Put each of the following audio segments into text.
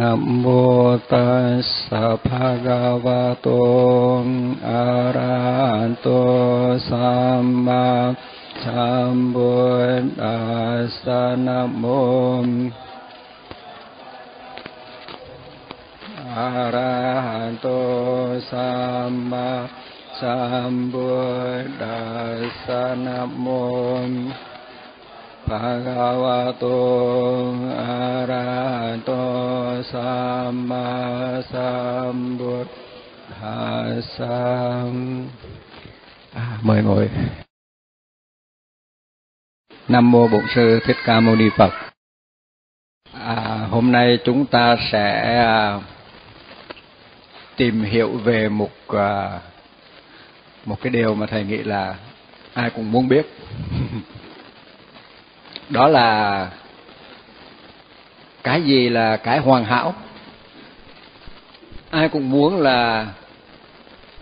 นะโมตัสสะภะคะวะโตอะระหะโตสัมมา สัมพุทธัสสะนะโมอะระหะโตสัมมาสัมพุทธัสสะนะโมภะคะวะโตอะระหะโตสัมมาสัมพุทธัสสะ à, mời ngồi Nam mô Bổn sư Thích Ca Mâu Ni Phật. À, hôm nay chúng ta sẽ à, tìm hiểu về một à, một cái điều mà thầy nghĩ là ai cũng muốn biết. Đó là cái gì là cái hoàn hảo? Ai cũng muốn là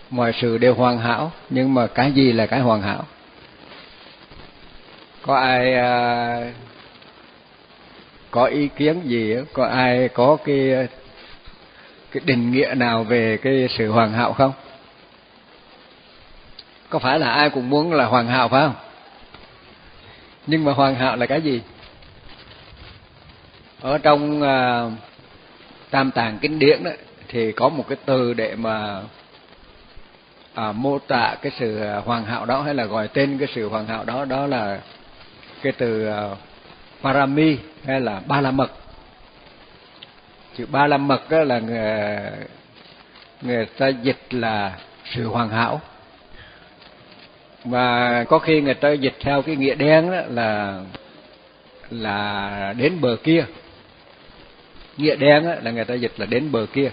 mọi sự đều hoàn hảo, nhưng mà cái gì là cái hoàn hảo? Có ai à, có ý kiến gì có ai có cái cái định nghĩa nào về cái sự hoàn hảo không? Có phải là ai cũng muốn là hoàn hảo phải không? Nhưng mà hoàn hảo là cái gì? Ở trong à, tam Tàng kinh điển đó thì có một cái từ để mà à, mô tả cái sự à, hoàn hảo đó hay là gọi tên cái sự hoàn hảo đó đó là cái từ ờ, parami hay là ba la mật. Chữ ba la mật đó là người, người ta dịch là sự hoàn hảo. Và có khi người ta dịch theo cái nghĩa đen đó là là đến bờ kia. Nghĩa đen là người ta dịch là đến bờ kia.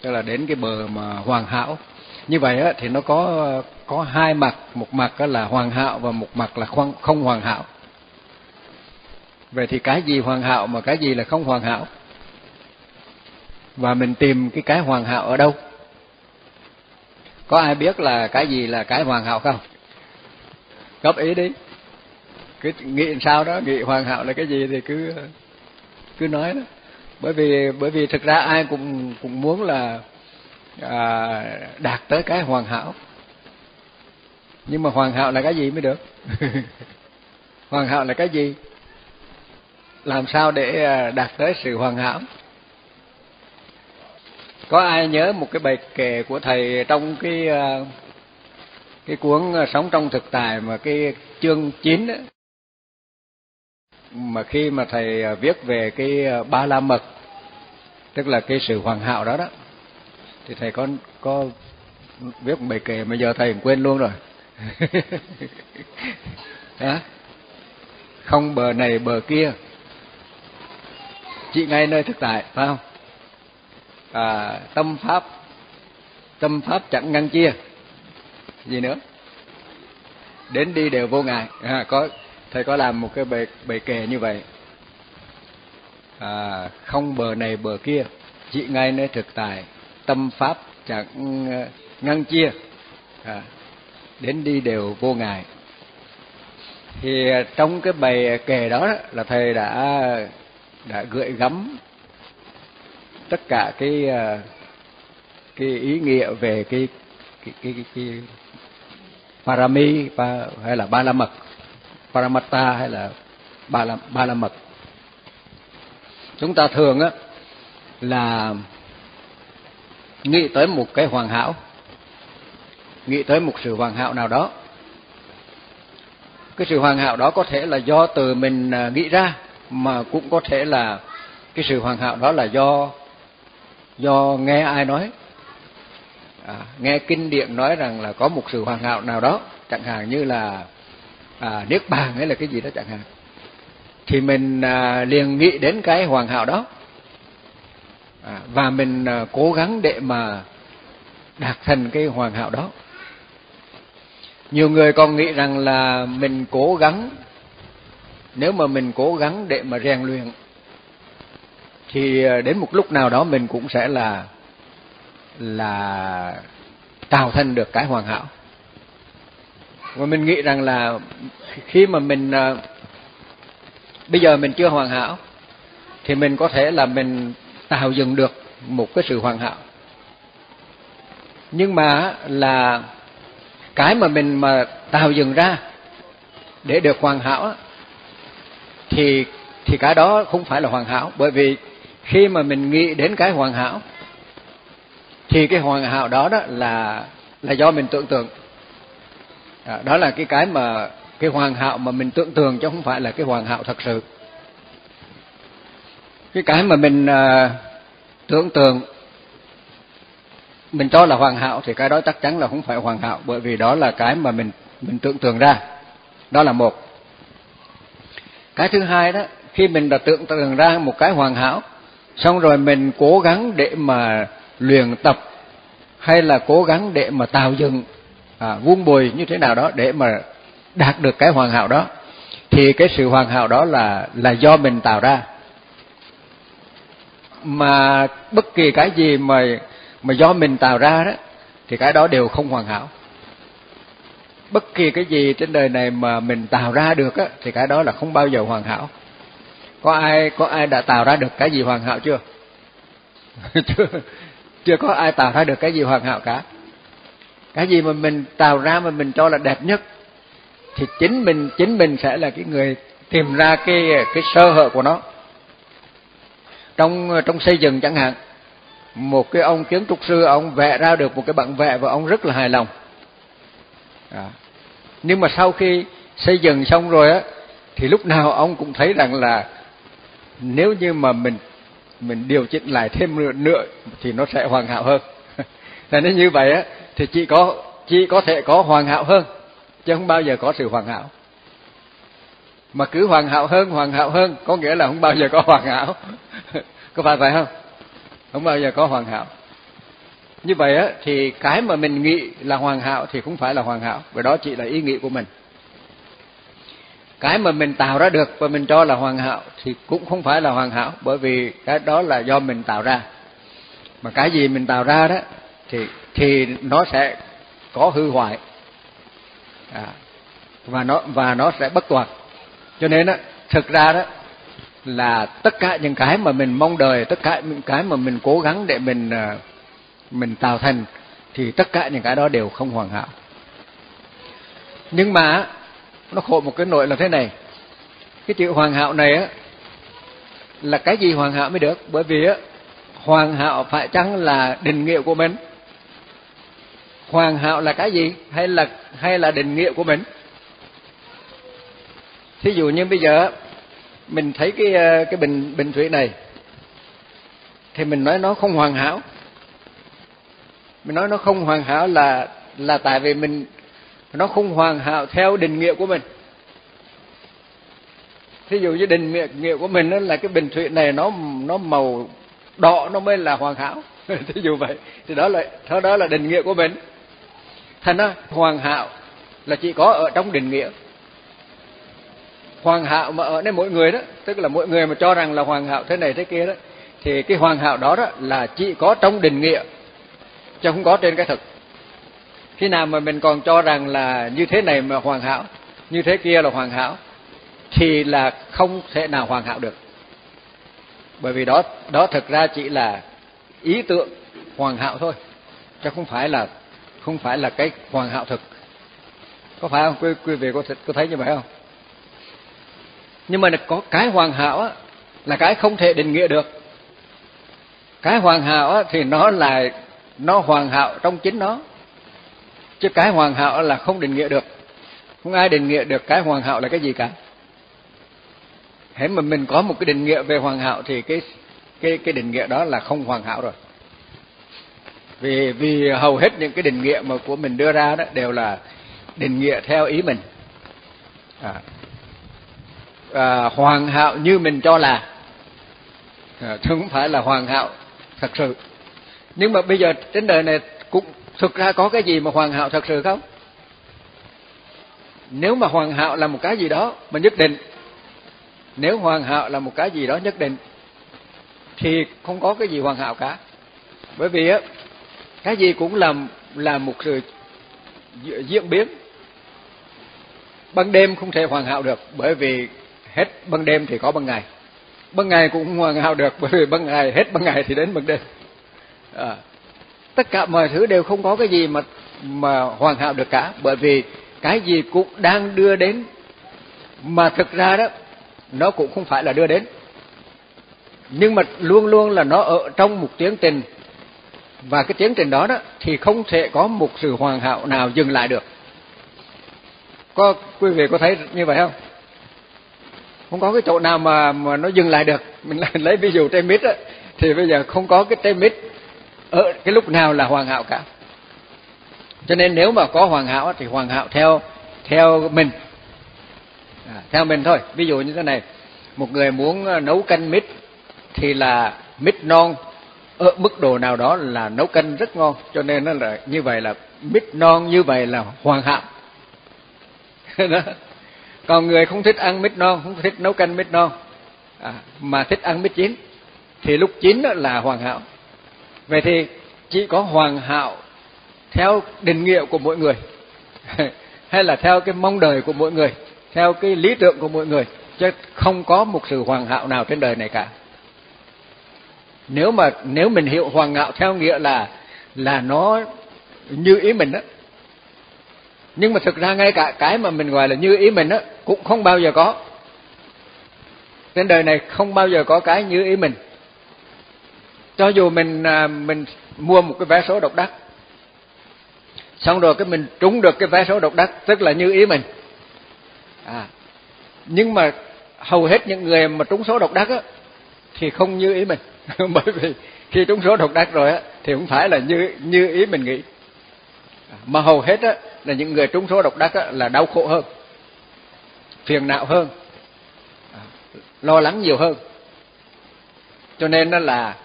Tức là đến cái bờ mà hoàn hảo như vậy á, thì nó có có hai mặt. Một mặt là hoàn hảo và một mặt là không, không hoàn hảo. Vậy thì cái gì hoàn hảo mà cái gì là không hoàn hảo? Và mình tìm cái cái hoàn hảo ở đâu? Có ai biết là cái gì là cái hoàn hảo không? Góp ý đi. Cứ nghĩ sao đó nghĩ hoàn hảo là cái gì thì cứ cứ nói đó. Bởi vì bởi vì thực ra ai cũng cũng muốn là à, đạt tới cái hoàn hảo. Nhưng mà hoàn hảo là cái gì mới được? Hoàn hảo là cái gì? Làm sao để à, đạt tới sự hoàn hảo? Có ai nhớ một cái bài kệ của thầy trong cái à, cái cuốn sống trong thực tại mà cái chương 9 đó, mà khi mà thầy viết về cái ba la mật tức là cái sự hoàn hảo đó đó thì thầy có có một bài kệ mà giờ thầy quên luôn rồi. Đó. không bờ này bờ kia. Chỉ ngay nơi thực tại phải không? À, tâm pháp tâm pháp chẳng ngăn chia. Gì nữa? Đến đi đều vô ngại. À, có thầy có làm một cái bài bài kệ như vậy. À, không bờ này bờ kia. Chỉ ngay nơi thực tại tâm pháp chẳng ờ, ngăn chia. À, đến đi đều vô ngại. Thì ờ, trong cái bài kệ đó là thầy đã đã gợi gắm tất cả cái ờ, cái ý nghĩa về cái cái cái, cái, cái parami pa, hay là ba la mật paramatta hay là ba la ba la mật chúng ta thường á là nghĩ tới một cái hoàn hảo. Nghĩ tới một sự hoàn hảo nào đó. Cái sự hoàn hảo đó có thể là do từ mình à, nghĩ ra mà cũng có thể là cái sự hoàn hảo đó là do do nghe ai nói. À, nghe kinh điển nói rằng là có một sự hoàn hảo nào đó chẳng hạn như là à, niết bàn hay là cái gì đó chẳng hạn thì mình à, liền nghĩ đến cái hoàn hảo đó à, và mình à, cố gắng để mà đạt thành cái hoàn hảo đó. Nhiều người còn nghĩ rằng là mình cố gắng nếu mà mình cố gắng để mà rèn luyện thì à, đến một lúc nào đó mình cũng sẽ là là tạo thành được cái hoàn hảo. Và mình nghĩ rằng là khi mà mình à, bây giờ mình chưa hoàn hảo thì mình có thể là mình tạo dựng được một cái sự hoàn hảo. Nhưng mà là cái mà mình mà tạo dựng ra để được hoàn hảo thì thì cái đó không phải là hoàn hảo. Bởi vì khi mà mình nghĩ đến cái hoàn hảo, thì cái hoàn hảo đó đó là là do mình tưởng tượng. À, đó là cái cái mà, cái hoàn hảo mà mình tưởng tượng chứ không phải là cái hoàn hảo thật sự cái cái mà mình à, tưởng tượng mình cho là hoàn hảo thì cái đó chắc chắn là không phải hoàn hảo bởi vì đó là cái mà mình mình tưởng tượng ra. Đó là một. Cái thứ hai đó khi mình đã tưởng tượng ra một cái hoàn hảo xong rồi mình cố gắng để mà luyện tập hay là cố gắng để mà tạo dựng à, vuông bồi như thế nào đó để mà đạt được cái hoàn hảo đó thì cái sự hoàn hảo đó là là do mình tạo ra mà bất kỳ cái gì mà mà do mình tạo ra đó, thì cái đó đều không hoàn hảo. Bất kỳ cái gì trên đời này mà mình tạo ra được á, thì cái đó là không bao giờ hoàn hảo. Có ai có ai đã tạo ra được cái gì hoàn hảo chưa? Chưa chưa có ai tạo ra được cái gì hoàn hảo cả. Cái gì mà mình tạo ra mà mình cho là đẹp nhất, thì chính mình chính mình sẽ là cái người tìm ra cái cái sơ hở của nó trong ờ, trong xây dựng chẳng hạn một cái ông kiến trúc sư ông vẽ ra được một cái bản vẽ và ông rất là hài lòng. À. nhưng mà sau khi xây dựng xong rồi á thì lúc nào ông cũng thấy rằng là nếu như mà mình mình điều chỉnh lại thêm nữa, nữa thì nó sẽ hoàn hảo hơn. Là nếu như vậy á thì chỉ có chỉ có thể có hoàn hảo hơn chứ không bao giờ có sự hoàn hảo mà cứ hoàn hảo hơn hoàn hảo hơn có nghĩa là không bao giờ có hoàn hảo. Có phải vậy không? Không bao giờ có hoàn hảo. Như vậy á thì cái mà mình nghĩ là hoàn hảo thì không phải là hoàn hảo. Bởi đó chỉ là ý nghĩ của mình. Cái mà mình tạo ra được và mình cho là hoàn hảo thì cũng không phải là hoàn hảo bởi vì cái đó là do mình tạo ra. Mà cái gì mình tạo ra đó thì thì nó sẽ có hư hoại. À, và nó và nó sẽ bất toàn cho nên á, thực ra đó là tất cả những cái mà mình mong đợi, tất cả những cái mà mình cố gắng để mình ờ, mình tạo thành, thì tất cả những cái đó đều không hoàn hảo. Nhưng mà nó khổ một cái nội là thế này. Cái chữ hoàn hảo này á, là cái gì hoàn hảo mới được? Bởi vì á, hoàn hảo phải chăng là định nghĩa của mình? Hoàn hảo là cái gì? Hay là hay là định nghĩa của mình? Thí dụ như bây giờ mình thấy cái ờ, cái bình bình thủy này thì mình nói nó không hoàn hảo. Mình nói nó không hoàn hảo là là tại vì mình nó không hoàn hảo theo định nghĩa của mình. Thí dụ như định nghĩa của mình đó là cái bình thủy này nó nó màu đỏ nó mới là hoàn hảo. Thí dụ vậy. Thì đó là đó, đó là định nghĩa của mình. Thành ra hoàn hảo là chỉ có ở trong định nghĩa. Hoàng Hạo mà ở đây mỗi người đó tức là mỗi người mà cho rằng là Hoàng Hạo thế này thế kia đó thì cái Hoàng Hạo đó đó là chỉ có trong định nghĩa chứ không có trên cái thực. Khi nào mà mình còn cho rằng là như thế này mà hoàn hảo như thế kia là hoàn hảo thì là không thể nào hoàn hảo được. Bởi vì đó đó thực ra chỉ là ý tưởng hoàn hảo thôi chứ không phải là không phải là cái hoàn hảo thực. Có phải không? Quý, quý vị có, có thấy như vậy không? Nhưng mà có cái hoàn hảo á, là cái không thể định nghĩa được. Cái hoàn hảo á, thì nó là nó hoàn hảo trong chính nó. Chứ cái hoàn hảo là không định nghĩa được. Không ai định nghĩa được cái hoàn hảo là cái gì cả. Hễ mà mình có một cái định nghĩa về hoàn hảo thì cái cái cái định nghĩa đó là không hoàn hảo rồi. Vì vì hầu hết những cái định nghĩa mà của mình đưa ra đó đều là định nghĩa theo ý mình. À, à, hoàn hảo như mình cho là. À, chứ không phải là hoàn hảo thật sự. Nhưng mà bây giờ trên đời này cũng thực ra có cái gì mà hoàn hảo thật sự không? Nếu mà hoàn hảo là một cái gì đó mà nhất định nếu hoàn hảo là một cái gì đó nhất định thì không có cái gì hoàn hảo cả. Bởi vì á cái gì cũng là là một sự diễn biến. Ban đêm không thể hoàn hảo được bởi vì hết ban đêm thì có ban ngày. Ban ngày cũng không hoàn hảo được bởi vì ban ngày hết ban ngày thì đến ban đêm. À, tất cả mọi thứ đều không có cái gì mà mà hoàn hảo được cả bởi vì cái gì cũng đang đưa đến. Mà thực ra đó nó cũng không phải là đưa đến. Nhưng mà luôn luôn là nó ở trong một tiến trình. Và cái tiến trình đó đó thì không thể có một sự hoàn hảo nào dừng lại được. Có quý vị có thấy như vậy không? Không có cái chỗ nào mà mà nó dừng lại được. Mình lấy ví dụ trái mít á thì bây giờ không có cái trái mít ở cái lúc nào là hoàn hảo cả. Cho nên nếu mà có hoàn hảo thì hoàn hảo theo theo mình. À, theo mình thôi. Ví dụ như thế này. Một người muốn à, nấu canh mít thì là mít non ở mức độ nào đó là nấu canh rất ngon. Cho nên nó là như vậy là mít non như vậy là hoàn hảo. còn người không thích ăn mít non không thích nấu canh mít non à, mà thích ăn mít chín thì lúc chín là hoàn hảo. Vậy thì chỉ có hoàn hảo theo định nghĩa của mỗi người hay là theo cái mong đợi của mỗi người theo cái lý tưởng của mỗi người chứ không có một sự hoàn hảo nào trên đời này cả. Nếu mà nếu mình hiểu hoàn hảo theo nghĩa là là nó như ý mình đó nhưng mà thực ra ngay cả cái mà mình gọi là như ý mình đó cũng không bao giờ có. Trên đời này không bao giờ có cái như ý mình. Cho dù mình à, mình mua một cái vé số độc đắc, xong rồi cái mình trúng được cái vé số độc đắc, tức là như ý mình. À nhưng mà hầu hết những người mà trúng số độc đắc á, thì không như ý mình. Bởi vì khi trúng số độc đắc rồi á, thì không phải là như như ý mình nghĩ. À, mà hầu hết á, là những người trúng số độc đắc á, là đau khổ hơn phiền não hơn, lo lắng nhiều hơn. Cho nên nó là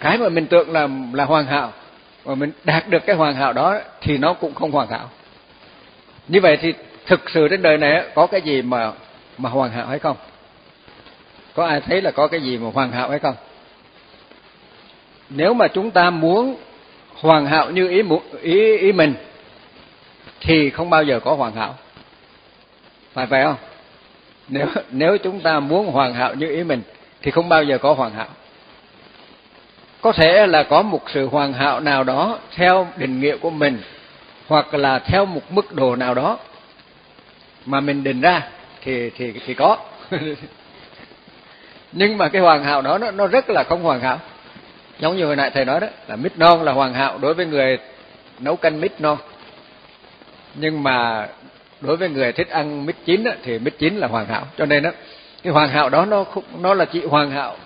cái mà mình tưởng là là hoàn hảo, mà mình đạt được cái hoàn hảo đó thì nó cũng không hoàn hảo. Như vậy thì thực sự trên đời này có cái gì mà mà hoàn hảo hay không? Có ai thấy là có cái gì mà hoàn hảo hay không? Nếu mà chúng ta muốn hoàn hảo như ý ý ý mình thì không bao giờ có hoàn hảo phải phải không? Nếu nếu chúng ta muốn hoàn hảo như ý mình, thì không bao giờ có hoàn hảo. Có thể là có một sự hoàn hảo nào đó theo định nghĩa của mình, hoặc là theo một mức độ nào đó mà mình định ra, thì thì thì có. Nhưng mà cái hoàn hảo đó, nó nó rất là không hoàn hảo. Giống như hồi nãy thầy nói đó, là mít non là hoàn hảo đối với người nấu canh mít non. Nhưng mà đối với người thích ăn mít chín đó, thì mít chín là hoàn hảo. Cho nên đó cái hoàn hảo đó nó nó là chỉ hoàn hảo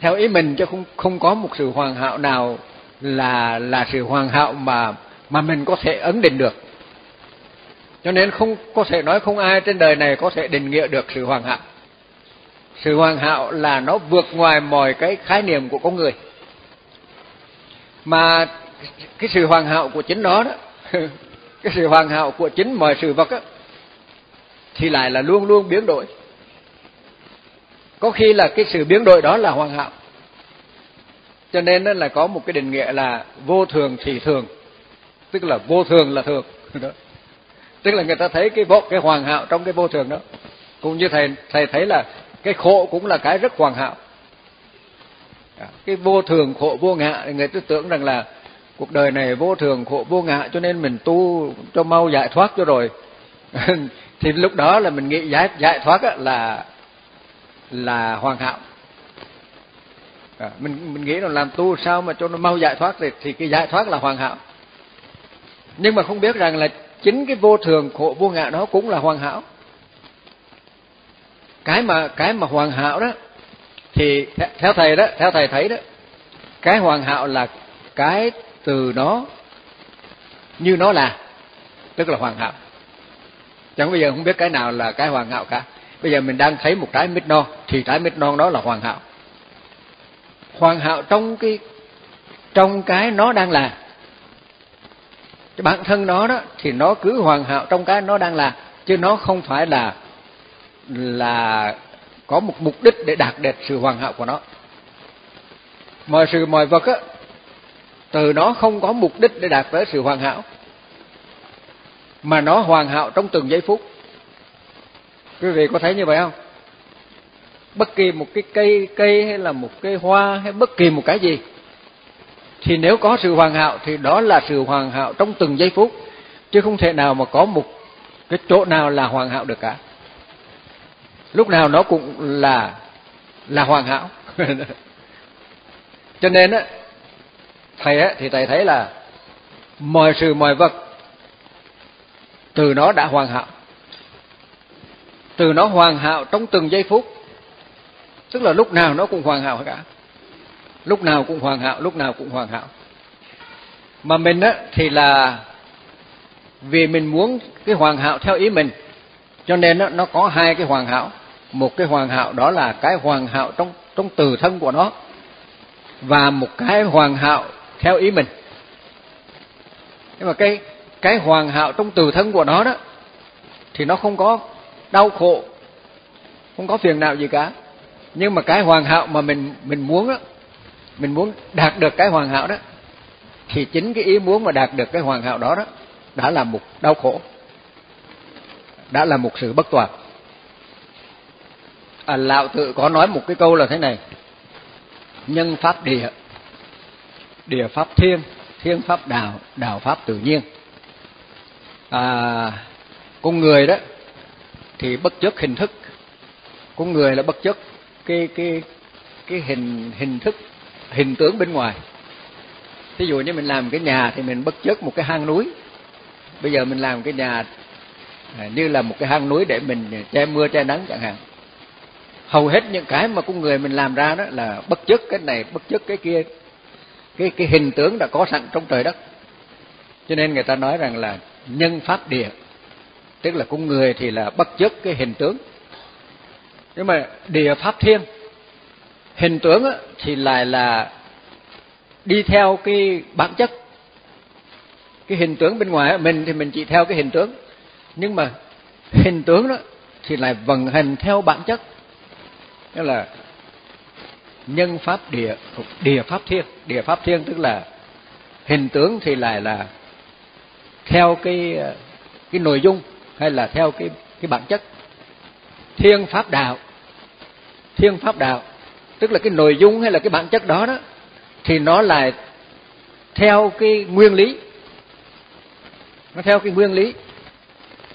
theo ý mình chứ không không có một sự hoàn hảo nào là là sự hoàn hảo mà mà mình có thể ấn định được. Cho nên không có thể nói không ai trên đời này có thể định nghĩa được sự hoàn hảo. Sự hoàn hảo là nó vượt ngoài mọi cái khái niệm của con người. Mà cái sự hoàn hảo của chính nó đó cái sự hoàn hảo của chính mọi sự vật á, thì lại là luôn luôn biến đổi. Có khi là cái sự biến đổi đó là hoàn hảo. Cho nên nó là có một cái định nghĩa là vô thường thì thường, tức là vô thường là thường. Đó. Tức là người ta thấy cái vô cái hoàn hảo trong cái vô thường đó. Cũng như thầy thầy thấy là cái khổ cũng là cái rất hoàn hảo. Cái vô thường, khổ vô ngã, người ta tưởng rằng là cuộc đời này vô thường khổ vô ngã cho nên mình tu cho mau giải thoát cho rồi. Thì lúc đó là mình nghĩ giải giải thoát là là hoàn hảo. À, mình mình nghĩ là làm tu sao mà cho nó mau giải thoát thì thì cái giải thoát là hoàn hảo. Nhưng mà không biết rằng là chính cái vô thường khổ vô ngã đó cũng là hoàn hảo. Cái mà cái mà hoàn hảo đó thì theo thầy đó theo thầy thấy đó cái hoàn hảo là cái từ nó như nó là, tức là hoàn hảo. Chẳng bây giờ không biết cái nào là cái hoàn hảo cả. Bây giờ mình đang thấy một trái mít non, thì trái mít non đó là hoàn hảo. Hoàn hảo trong cái trong cái nó đang là. Cái bản thân nó đó, thì nó cứ hoàn hảo trong cái nó đang là, chứ nó không phải là là có một mục đích để đạt được sự hoàn hảo của nó. Mọi sự, mọi vật á từ nó không có mục đích để đạt tới sự hoàn hảo, mà nó hoàn hảo trong từng giây phút. Quý vị có thấy như vậy không? Bất kỳ một cái cây cây hay là một cái hoa hay bất kỳ một cái gì, thì nếu có sự hoàn hảo thì đó là sự hoàn hảo trong từng giây phút, chứ không thể nào mà có một cái chỗ nào là hoàn hảo được cả. Lúc nào nó cũng là là hoàn hảo. Cho nên á thầy á, thì thầy thấy là mọi sự, mọi vật từ nó đã hoàn hảo. Từ nó hoàn hảo trong từng giây phút. Tức là lúc nào nó cũng hoàn hảo cả. Lúc nào cũng hoàn hảo, lúc nào cũng hoàn hảo. Mà mình á, thì là vì mình muốn cái hoàn hảo theo ý mình, cho nên nó nó có hai cái hoàn hảo. Một cái hoàn hảo đó là cái hoàn hảo trong trong từ thân của nó, và một cái hoàn hảo theo ý mình. Nhưng mà cái cái hoàn hảo trong từ thân của nó đó thì nó không có đau khổ không có phiền não gì cả. Nhưng mà cái hoàn hảo mà mình mình muốn đó mình muốn đạt được cái hoàn hảo đó thì chính cái ý muốn mà đạt được cái hoàn hảo đó đó đã là một đau khổ đã là một sự bất toàn. À, lão tự có nói một cái câu là thế này nhân pháp địa địa pháp thiên thiên pháp đạo đạo pháp tự nhiên. À, con người đó thì bất chấp hình thức. Con người là bất chấp cái cái cái hình hình thức hình tướng bên ngoài. Thí dụ như mình làm cái nhà thì mình bất chấp một cái hang núi. Bây giờ mình làm cái nhà à, như là một cái hang núi để mình che mưa che nắng chẳng hạn. Hầu hết những cái mà con người mình làm ra đó là bất chấp cái này bất chấp cái kia cái cái hình tướng đã có sẵn trong trời đất. Cho nên người ta nói rằng là nhân pháp địa, tức là con người thì là bất chấp cái hình tướng nhưng mà địa pháp thiên, hình tướng thì lại là đi theo cái bản chất. Cái hình tướng bên ngoài mình thì mình chỉ theo cái hình tướng nhưng mà hình tướng đó thì lại vận hành theo bản chất. Tức là nhân pháp địa địa pháp thiên. Địa pháp thiên tức là hình tướng thì lại là theo cái cái nội dung hay là theo cái cái bản chất. Thiên pháp đạo. Thiên pháp đạo tức là cái nội dung hay là cái bản chất đó đó thì nó lại theo cái nguyên lý. Nó theo cái nguyên lý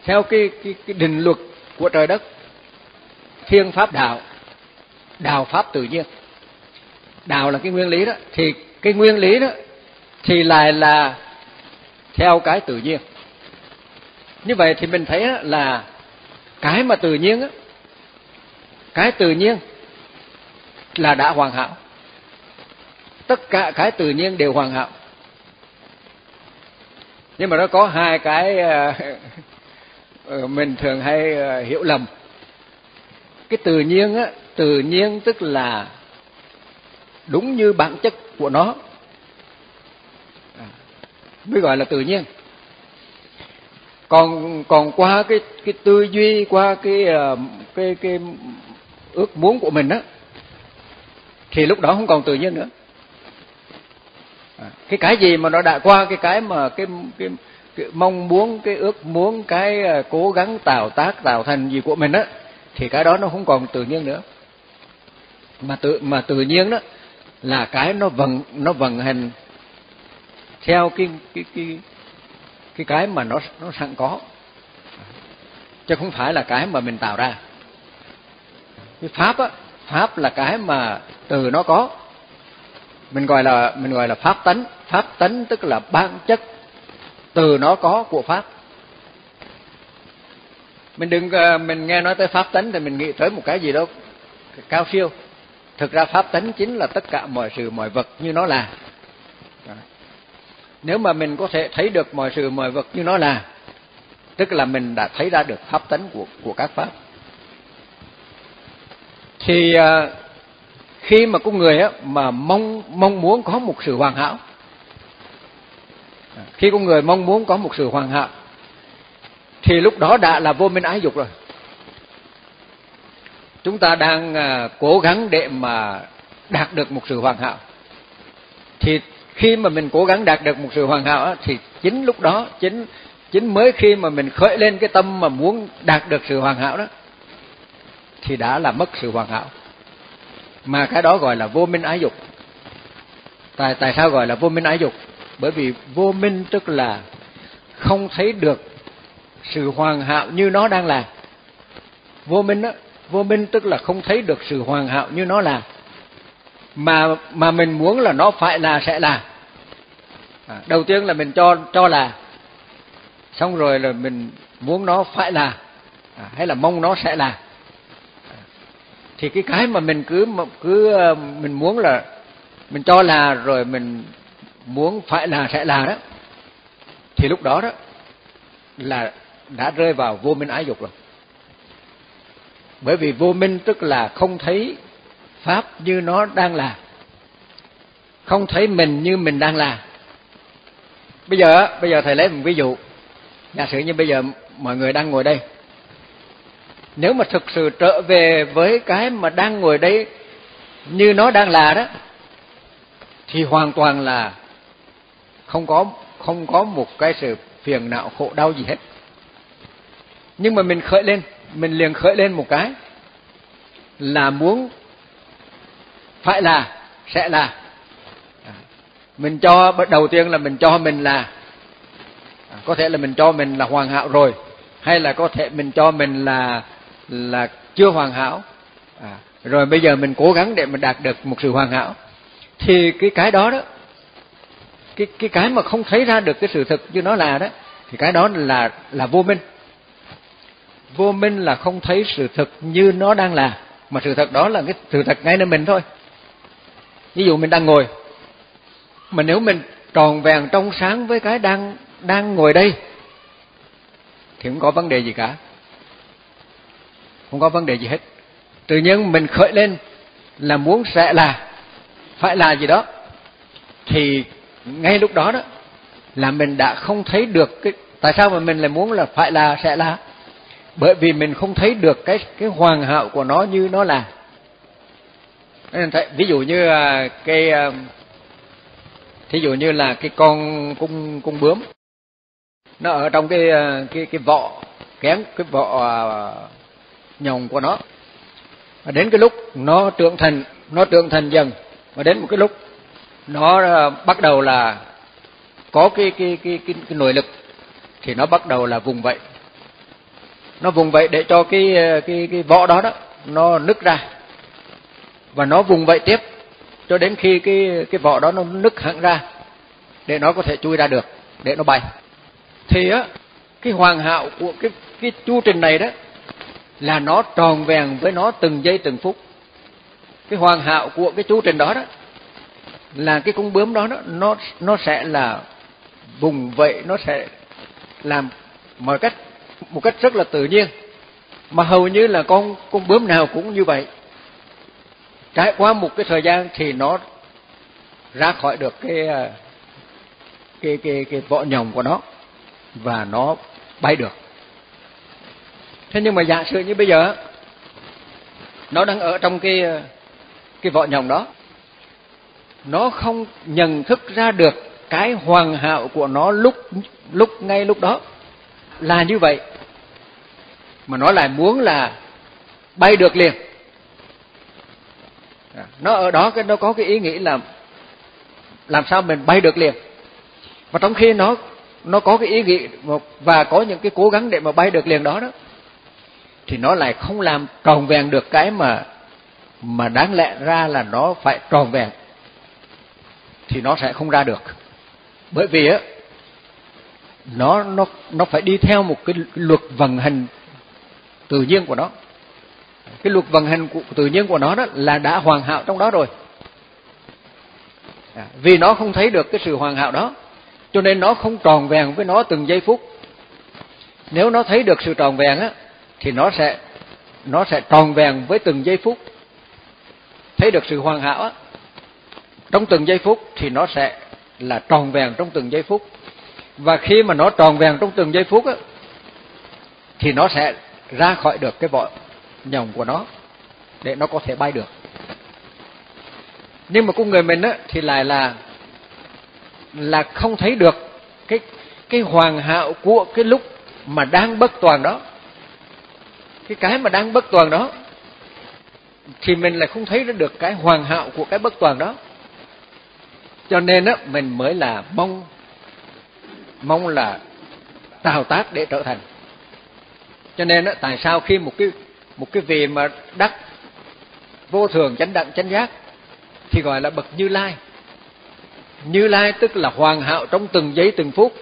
theo cái cái, cái định luật của trời đất. Thiên pháp đạo đạo pháp tự nhiên đạo là cái nguyên lý đó. Thì cái nguyên lý đó thì lại là theo cái tự nhiên. Như vậy thì mình thấy là cái mà tự nhiên á, cái tự nhiên là đã hoàn hảo. Tất cả cái tự nhiên đều hoàn hảo. Nhưng mà nó có hai cái ờ, ờ, mình thường hay ờ, hiểu lầm. Cái tự nhiên á, tự nhiên tức là đúng như bản chất của nó. Mới gọi là tự nhiên. Còn còn qua cái cái tư duy qua cái ờ, cái cái ước muốn của mình á thì lúc đó không còn tự nhiên nữa. À, cái cái gì mà nó đã qua cái cái mà cái cái, cái mong muốn cái ước muốn cái ờ, cố gắng tạo tác tạo thành gì của mình á thì cái đó nó không còn tự nhiên nữa. Mà tự mà tự nhiên đó là cái nó vận nó vận hành theo cái cái cái cái cái mà nó nó sẵn có. Chứ không phải là cái mà mình tạo ra. Cái pháp á, pháp là cái mà từ nó có. Mình gọi là, mình gọi là pháp tánh. Pháp tánh tức là bản chất từ nó có của pháp. Mình đừng ờ, mình nghe nói tới pháp tánh thì mình nghĩ tới một cái gì đó cao siêu thực ra pháp tánh chính là tất cả mọi sự, mọi vật như nó là. Nếu mà mình có thể thấy được mọi sự, mọi vật như nó là, tức là mình đã thấy ra được pháp tánh của của các pháp. Thì à, khi mà con người á, mà mong mong muốn có một sự hoàn hảo, khi con người mong muốn có một sự hoàn hảo, thì lúc đó đã là vô minh ái dục rồi chúng ta đang à, cố gắng để mà đạt được một sự hoàn hảo. Thì khi mà mình cố gắng đạt được một sự hoàn hảo thì chính lúc đó, chính chính mới khi mà mình khởi lên cái tâm mà muốn đạt được sự hoàn hảo đó, thì đã là mất sự hoàn hảo. Mà cái đó gọi là vô minh ái dục. Tại tại sao gọi là vô minh ái dục? Bởi vì vô minh tức là không thấy được sự hoàn hảo như nó đang là. Vô minh đó vô minh tức là không thấy được sự hoàn hảo như nó là. Mà mà mình muốn là nó phải là sẽ là. À, đầu tiên là mình cho cho là. Xong rồi là mình muốn nó phải là. À, hay là mong nó sẽ là. À, thì cái cái mà mình cứ cứ ờ, mình muốn là mình cho là rồi mình muốn phải là sẽ là đó thì lúc đó đó là đã rơi vào vô minh ái dục rồi bởi vì vô minh tức là không thấy pháp như nó đang là. Không thấy mình như mình đang là. Bây giờ bây giờ thầy lấy một ví dụ. Giả sử như bây giờ mọi người đang ngồi đây. Nếu mà thực sự trở về với cái mà đang ngồi đây như nó đang là đó, thì hoàn toàn là không có không có một cái sự phiền não khổ đau gì hết. Nhưng mà mình khởi lên mình liền khởi lên một cái là muốn phải là sẽ là. À, mình cho đầu tiên là mình cho mình là à, có thể là mình cho mình là hoàn hảo rồi hay là có thể mình cho mình là là chưa hoàn hảo. À, rồi bây giờ mình cố gắng để mình đạt được một sự hoàn hảo. Thì cái cái đó đó cái cái cái mà không thấy ra được cái sự thực như nó là đó thì cái đó là là vô minh vô minh là không thấy sự thật như nó đang là, mà sự thật đó là cái sự thật ngay nơi mình thôi. Ví dụ mình đang ngồi, mà nếu mình tròn vẹn trong sáng với cái đang đang ngồi đây, thì không có vấn đề gì cả. Không có vấn đề gì hết. Tự nhiên mình khởi lên là muốn sẽ là, phải là gì đó, thì ngay lúc đó đó, là mình đã không thấy được cái, tại sao mà mình lại muốn là phải là, sẽ là? Bởi vì mình không thấy được cái cái hoàn hảo của nó như nó là. Ví dụ như à, cái à, thí dụ như là cái con cung cung bướm. Nó ở trong cái à, cái cái vỏ kén cái vỏ nhồng của nó. Và đến cái lúc nó trưởng thành nó trưởng thành dần. Và đến một cái lúc nó bắt đầu là có cái cái cái cái, cái nội lực thì nó bắt đầu là vùng vậy nó vùng vậy để cho cái ờ, cái cái vỏ đó đó nó nứt ra. Và nó vùng vậy tiếp cho đến khi cái cái vỏ đó nó nứt hẳn ra để nó có thể chui ra được để nó bay. Thì á cái hoàn hảo của cái cái chu trình này đó là nó tròn vẹn với nó từng giây từng phút. Cái hoàn hảo của cái chu trình đó đó là cái con bướm đó, đó nó nó sẽ là vùng vậy nó sẽ làm mọi cách một cách rất là tự nhiên. Mà hầu như là con con bướm nào cũng như vậy. Trải qua một cái thời gian thì nó ra khỏi được cái à, cái cái cái vỏ nhồng của nó và nó bay được. Thế nhưng mà giả sử như bây giờ, nó đang ở trong cái à, cái vỏ nhồng đó, nó không nhận thức ra được cái hoàn hảo của nó lúc lúc, ngay lúc đó là như vậy mà nó lại muốn là bay được liền. À, nó ở đó cái nó có cái ý nghĩ là làm sao mình bay được liền. Và trong khi nó nó có cái ý nghĩ và có những cái cố gắng để mà bay được liền đó đó, thì nó lại không làm tròn vẹn được cái mà mà đáng lẽ ra là nó phải tròn vẹn. Thì nó sẽ không ra được. Bởi vì á, nó nó nó phải đi theo một cái luật vận hành tự nhiên của nó. Cái luật vận hành của tự nhiên của nó đó là đã hoàn hảo trong đó rồi. À, vì nó không thấy được cái sự hoàn hảo đó cho nên nó không tròn vẹn với nó từng giây phút. Nếu nó thấy được sự tròn vẹn á thì nó sẽ nó sẽ tròn vẹn với từng giây phút. Thấy được sự hoàn hảo á trong từng giây phút thì nó sẽ là tròn vẹn trong từng giây phút. Và khi mà nó tròn vẹn trong từng giây phút á thì nó sẽ ra khỏi được cái vỏ nhồng của nó, để nó có thể bay được. Nhưng mà con người mình á, thì lại là là không thấy được cái cái hoàn hảo của cái lúc mà đang bất toàn đó. Cái cái mà đang bất toàn đó, thì mình lại không thấy được cái hoàn hảo của cái bất toàn đó. Cho nên á, mình mới là mong mong là tạo tác để trở thành cho nên đó tại sao khi một cái một cái vị mà đắc vô thường chánh đẳng, chánh giác, thì gọi là bậc như lai. Như lai tức là hoàn hảo trong từng giây, từng phút.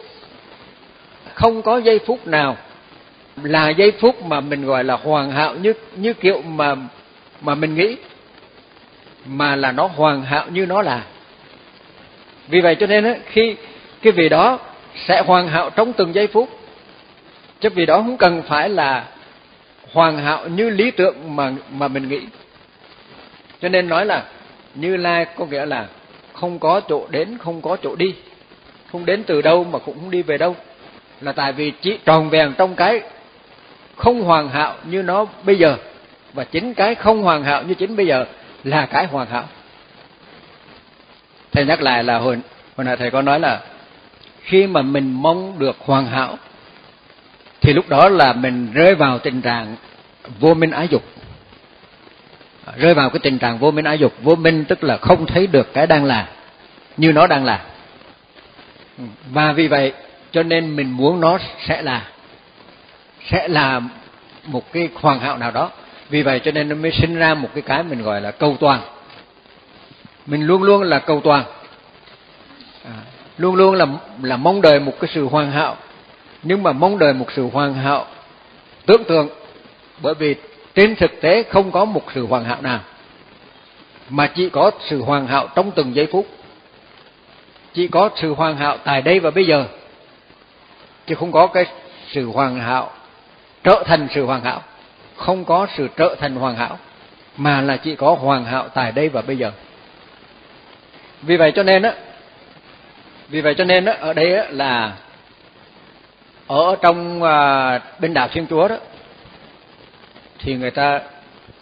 Không có giây phút nào là giây phút mà mình gọi là hoàn hảo như như kiểu mà mà mình nghĩ, mà là nó hoàn hảo như nó là. Vì vậy cho nên á, khi cái vị đó sẽ hoàn hảo trong từng giây phút chứ vì đó không cần phải là hoàn hảo như lý tưởng mà mà mình nghĩ. Cho nên nói là như lai có nghĩa là không có chỗ đến, không có chỗ đi. Không đến từ đâu mà cũng không đi về đâu. Là tại vì chỉ tròn vẹn trong cái không hoàn hảo như nó bây giờ. Và chính cái không hoàn hảo như chính bây giờ là cái hoàn hảo. Thầy nhắc lại là hồi hồi nãy thầy có nói là khi mà mình mong được hoàn hảo thì lúc đó là mình rơi vào tình trạng vô minh ái dục. Rơi vào cái tình trạng vô minh ái dục. Vô minh tức là không thấy được cái đang là như nó đang là. Và vì vậy cho nên mình muốn nó sẽ là sẽ là một cái hoàn hảo nào đó. Vì vậy cho nên nó mới sinh ra một cái cái mình gọi là cầu toàn. Mình luôn luôn là cầu toàn. À, luôn luôn là là mong đợi một cái sự hoàn hảo nhưng mà mong đợi một sự hoàn hảo. Tưởng tượng, bởi vì trên thực tế không có một sự hoàn hảo nào, mà chỉ có sự hoàn hảo trong từng giây phút. Chỉ có sự hoàn hảo tại đây và bây giờ, chứ không có cái sự hoàn hảo, trở thành sự hoàn hảo. Không có sự trở thành hoàn hảo, mà là chỉ có hoàn hảo tại đây và bây giờ. Vì vậy cho nên á, vì vậy cho nên á, ở đây á là ở trong à, bên đạo thiên chúa đó thì người ta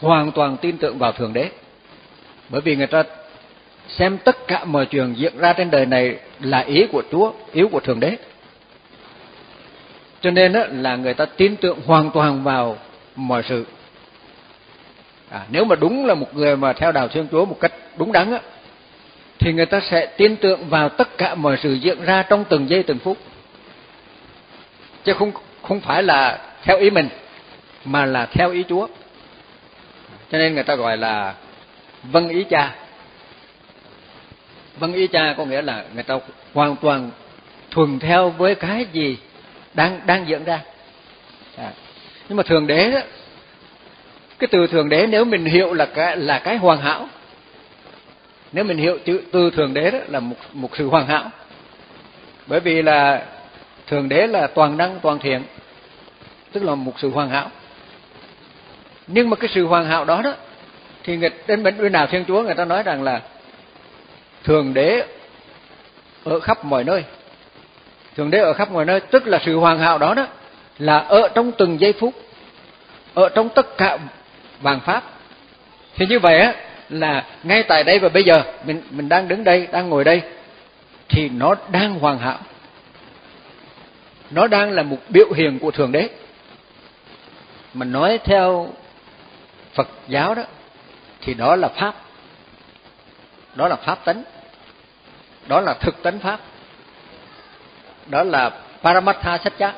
hoàn toàn tin tưởng vào thượng đế. Bởi vì người ta xem tất cả mọi chuyện diễn ra trên đời này là ý của chúa ý của thượng đế. Cho nên đó là người ta tin tưởng hoàn toàn vào mọi sự. À, nếu mà đúng là một người mà theo đạo thiên chúa một cách đúng đắn á thì người ta sẽ tin tưởng vào tất cả mọi sự diễn ra trong từng giây từng phút chứ không không phải là theo ý mình, mà là theo ý Chúa. Cho nên người ta gọi là vâng ý cha. Vâng ý cha có nghĩa là người ta hoàn toàn thuần theo với cái gì đang đang diễn ra. À. nhưng mà thường đế đó, cái từ thường đế nếu mình hiểu là cái là cái hoàn hảo, nếu mình hiểu chữ từ thường đế đó là một một sự hoàn hảo. Bởi vì là thường đế là toàn năng, toàn thiện, tức là một sự hoàn hảo. Nhưng mà cái sự hoàn hảo đó đó, thì người, đến bên bên nào thiên chúa người ta nói rằng là thường đế ở khắp mọi nơi. Thường đế ở khắp mọi nơi, tức là sự hoàn hảo đó đó, là ở trong từng giây phút, ở trong tất cả vàng pháp. Thì như vậy á, là ngay tại đây và bây giờ, mình mình đang đứng đây, đang ngồi đây, thì nó đang hoàn hảo nó đang là một biểu hiện của thượng đế. Mà nói theo Phật giáo đó thì đó là pháp. Đó là pháp tánh. Đó là thực tánh pháp. Đó là paramatha satcha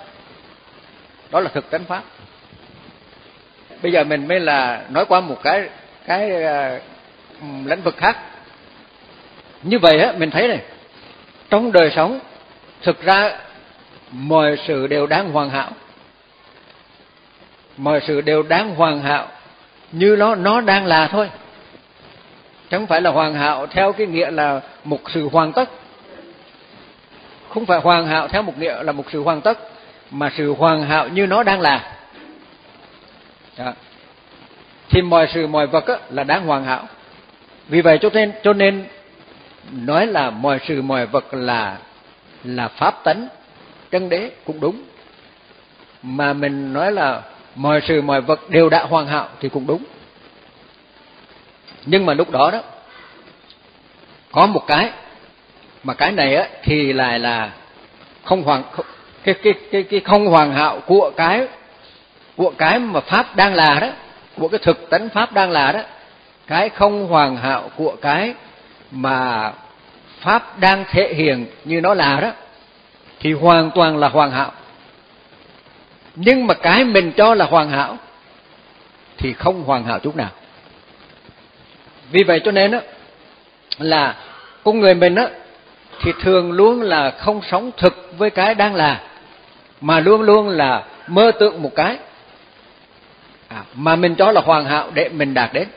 đó là thực tánh pháp. Bây giờ mình mới là nói qua một cái cái uh, lĩnh vực khác. Như vậy á mình thấy này trong đời sống thực ra mọi sự đều đáng hoàn hảo. Mọi sự đều đáng hoàn hảo như nó nó đang là thôi. Chẳng phải là hoàn hảo theo cái nghĩa là một sự hoàn tất. Không phải hoàn hảo theo một nghĩa là một sự hoàn tất mà sự hoàn hảo như nó đang là. Đó. thì mọi sự mọi vật á, là đáng hoàn hảo. Vì vậy cho nên cho nên nói là mọi sự mọi vật là là pháp tánh chân đế cũng đúng. Mà mình nói là mọi sự, mọi vật đều đã hoàn hảo thì cũng đúng. Nhưng mà lúc đó đó, có một cái mà cái này á, thì lại là không hoàn cái cái cái cái không hoàn hảo của cái của cái mà pháp đang là đó, của cái thực tánh pháp đang là đó, cái không hoàn hảo của cái mà pháp đang thể hiện như nó là đó thì hoàn toàn là hoàn hảo. Nhưng mà cái mình cho là hoàn hảo thì không hoàn hảo chút nào. Vì vậy cho nên đó là con người mình đó thì thường luôn là không sống thực với cái đang là mà luôn luôn là mơ tượng một cái. À, mà mình cho là hoàn hảo để mình đạt đến.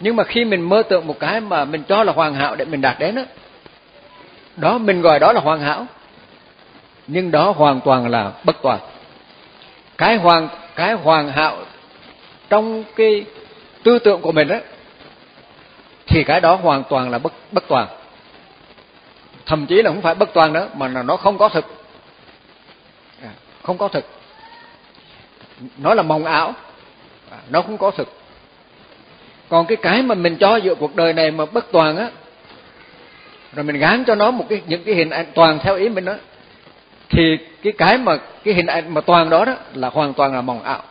Nhưng mà khi mình mơ tượng một cái mà mình cho là hoàn hảo để mình đạt đến đó, đó, mình gọi đó là hoàn hảo. Nhưng đó hoàn toàn là bất toàn. Cái hoàn cái hoàn hảo trong cái tư tưởng của mình đó thì cái đó hoàn toàn là bất bất toàn. Thậm chí là không phải bất toàn nữa, mà là nó không có thực. À, không có thực. Nó là mộng ảo. À, nó không có thực. Còn cái cái mà mình cho giữa cuộc đời này mà bất toàn á rồi mình gán cho nó một cái những cái hình ảnh toàn theo ý mình đó. Thì cái cái mà cái hình ảnh mà toàn đó đó là hoàn toàn là mộng ảo.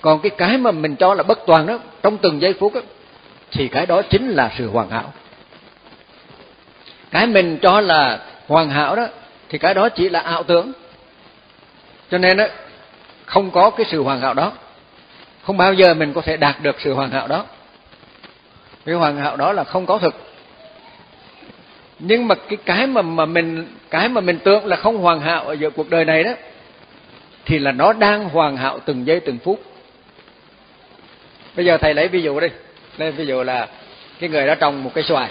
Còn cái cái mà mình cho là bất toàn đó trong từng giây phút đó, thì cái đó chính là sự hoàn hảo. Cái mình cho là hoàn hảo đó thì cái đó chỉ là ảo tưởng. Cho nên đó không có cái sự hoàn hảo đó. Không bao giờ mình có thể đạt được sự hoàn hảo đó. Cái hoàn hảo đó là không có thực nhưng mà cái cái mà mà mình cái mà mình tưởng là không hoàn hảo ở giữa cuộc đời này đó thì là nó đang hoàn hảo từng giây từng phút. Bây giờ thầy lấy ví dụ đi. Lấy ví dụ là cái người đó trồng một cây xoài.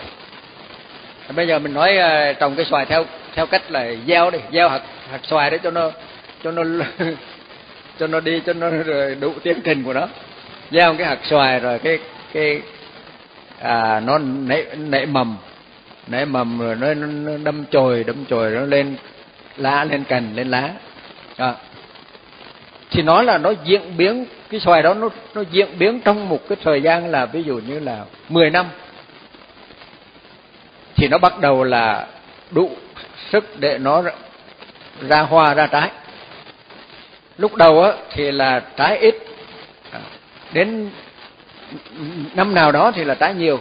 Bây giờ mình nói ờ, trồng cây xoài theo theo cách là gieo đi gieo hạt hạt xoài để cho nó cho nó cho nó đi cho nó đủ tiến trình của nó. Gieo cái hạt xoài rồi cái cái à, nó nảy nảy mầm nảy mầm rồi nó, nó đâm chồi đâm chồi nó lên lá lên cành lên lá. À. thì nói là nó diễn biến cái xoài đó nó nó diễn biến trong một cái thời gian là ví dụ như là 10 năm. Thì nó bắt đầu là đủ sức để nó ra hoa ra trái. Lúc đầu á thì là trái ít. À, đến năm nào đó thì là trái nhiều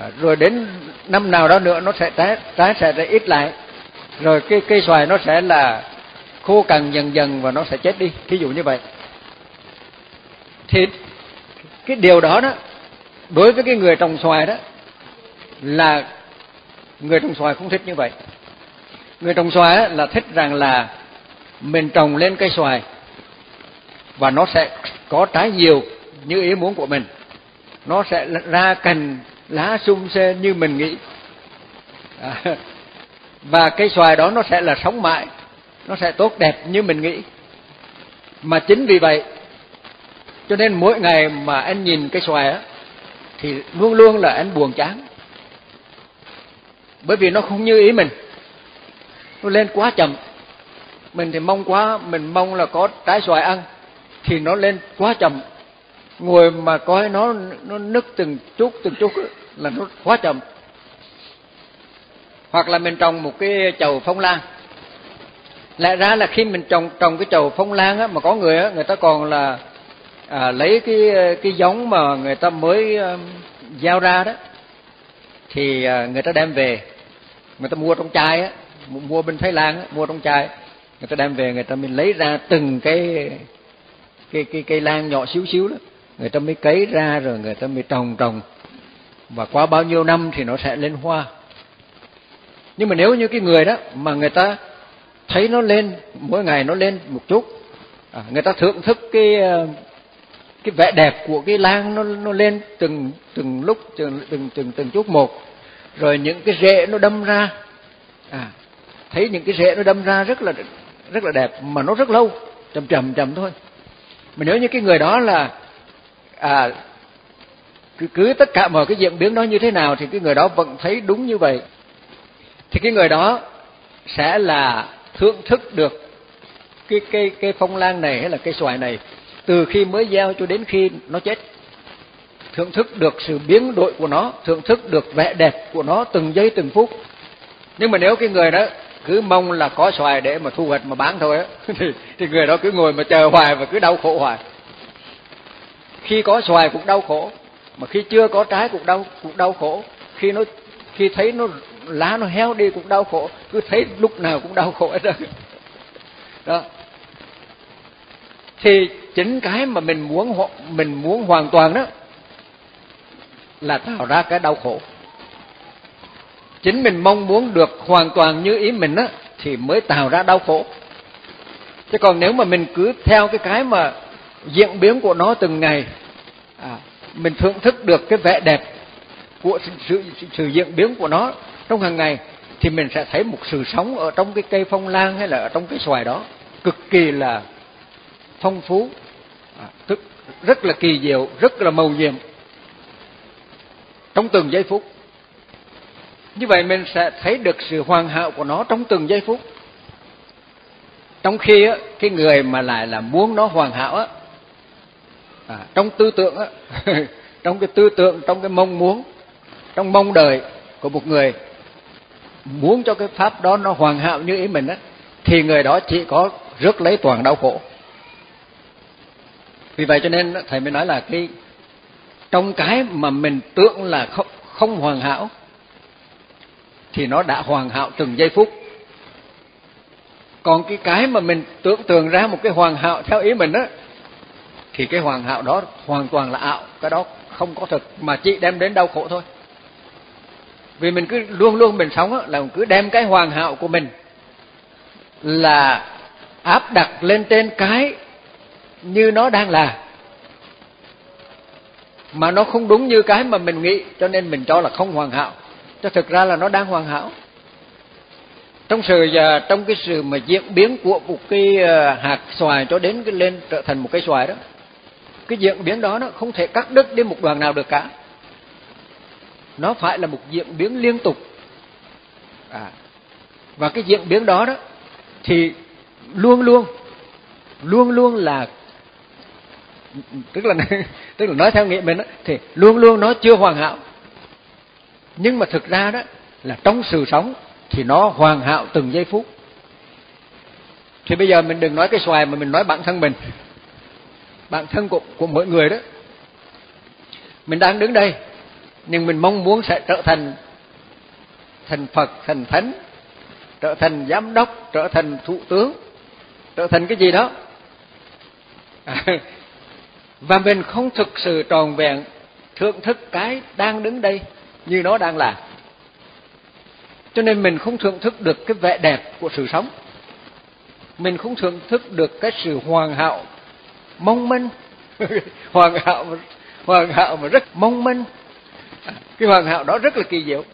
à, rồi đến năm nào đó nữa nó sẽ trái trái sẽ ra ít lại. Rồi cái cây xoài nó sẽ là khô cằn dần dần và nó sẽ chết đi. Ví dụ như vậy. Thì cái điều đó đó đối với cái người trồng xoài đó là người trồng xoài không thích như vậy. Người trồng xoài là thích rằng là mình trồng lên cây xoài và nó sẽ có trái nhiều như ý muốn của mình. Nó sẽ ra cành lá sung xê như mình nghĩ. À, và cây xoài đó nó sẽ là sống mãi nó sẽ tốt đẹp như mình nghĩ. Mà chính vì vậy cho nên mỗi ngày mà anh nhìn cây xoài á thì luôn luôn là anh buồn chán. Bởi vì nó không như ý mình. Nó lên quá chậm. Mình thì mong quá mình mong là có trái xoài ăn thì nó lên quá chậm ngồi mà coi nó nó nứt từng chút từng chút là nó quá chậm hoặc là mình trồng một cái chầu phong lan. Lẽ ra là khi mình trồng trồng cái chầu phong lan á mà có người á người ta còn là à, lấy cái cái giống mà người ta mới um, giao ra đó thì à, người ta đem về. Người ta mua trong chai á mua bên thái lan á mua trong chai. Người ta đem về người ta mình lấy ra từng cái cái cái cây lan nhỏ xíu xíu đó người ta mới cấy ra rồi người ta mới trồng trồng. Và qua bao nhiêu năm thì nó sẽ lên hoa. Nhưng mà nếu như cái người đó mà người ta thấy nó lên mỗi ngày nó lên một chút à, người ta thưởng thức cái ờ, cái vẻ đẹp của cái lan nó nó lên từng từng lúc từng từng từng từng chút một. Rồi những cái rễ nó đâm ra à thấy những cái rễ nó đâm ra rất là rất là đẹp mà nó rất lâu chậm chậm chậm thôi. Mà nếu như cái người đó là à cứ, cứ tất cả mọi cái diễn biến đó như thế nào thì cái người đó vẫn thấy đúng như vậy. Thì cái người đó sẽ là thưởng thức được cái cây cây phong lan này hay là cây xoài này từ khi mới gieo cho đến khi nó chết. Thưởng thức được sự biến đổi của nó thưởng thức được vẻ đẹp của nó từng giây từng phút. Nhưng mà nếu cái người đó cứ mong là có xoài để mà thu hoạch mà bán thôi á thì, thì người đó cứ ngồi mà chờ hoài và cứ đau khổ hoài khi có xoài cũng đau khổ, mà khi chưa có trái cũng đau cũng đau khổ. Khi nó, khi thấy nó, lá nó héo đi cũng đau khổ, cứ thấy lúc nào cũng đau khổ hết đó. Đó. Thì chính cái mà mình muốn mình muốn hoàn toàn đó, là tạo ra cái đau khổ. Chính mình mong muốn được hoàn toàn như ý mình á thì mới tạo ra đau khổ. Chứ còn nếu mà mình cứ theo cái cái mà diễn biến của nó từng ngày. À, mình thưởng thức được cái vẻ đẹp của sự, sự, sự diễn biến của nó trong hàng ngày thì mình sẽ thấy một sự sống ở trong cái cây phong lan hay là ở trong cái xoài đó cực kỳ là phong phú. À, tức rất là kỳ diệu rất là màu nhiệm trong từng giây phút. Như vậy mình sẽ thấy được sự hoàn hảo của nó trong từng giây phút. Trong khi á, cái người mà lại là muốn nó hoàn hảo á à, trong tư tưởng á trong cái tư tưởng trong cái mong muốn trong mong đợi của một người muốn cho cái pháp đó nó hoàn hảo như ý mình á thì người đó chỉ có rước lấy toàn đau khổ. Vì vậy cho nên thầy mới nói là cái trong cái mà mình tưởng là không, không hoàn hảo thì nó đã hoàn hảo từng giây phút. Còn cái cái mà mình tưởng tượng ra một cái hoàn hảo theo ý mình á thì cái hoàn hảo đó hoàn toàn là ảo. Cái đó không có thật. Mà chỉ đem đến đau khổ thôi. Vì mình cứ luôn luôn mình sống á, là mình cứ đem cái hoàn hảo của mình là áp đặt lên trên cái như nó đang là. Mà nó không đúng như cái mà mình nghĩ, cho nên mình cho là không hoàn hảo. Cho thực ra là nó đang hoàn hảo. Trong sự à, trong cái sự mà diễn biến của một cái à, hạt xoài cho đến cái lên trở thành một cây xoài đó cái diễn biến đó nó không thể cắt đứt đi một đoạn nào được cả. Nó phải là một diễn biến liên tục. À, và cái diễn biến đó đó thì luôn luôn luôn luôn là tức là tức là nói theo nghĩa mình đó, thì luôn luôn nó chưa hoàn hảo. Nhưng mà thực ra đó là trong sự sống thì nó hoàn hảo từng giây phút. Thì bây giờ mình đừng nói cái xoài mà mình nói bản thân mình bản thân của của mỗi người đó. Mình đang đứng đây, nhưng mình mong muốn sẽ trở thành thành Phật, thành thánh, trở thành giám đốc, trở thành thủ tướng, trở thành cái gì đó. À, và mình không thực sự tròn vẹn thưởng thức cái đang đứng đây như nó đang là. Cho nên mình không thưởng thức được cái vẻ đẹp của sự sống. Mình không thưởng thức được cái sự hoàn hảo mong manh. Hoàn hảo hoàn hảo mà rất mong manh. Cái hoàn hảo đó rất là kỳ diệu.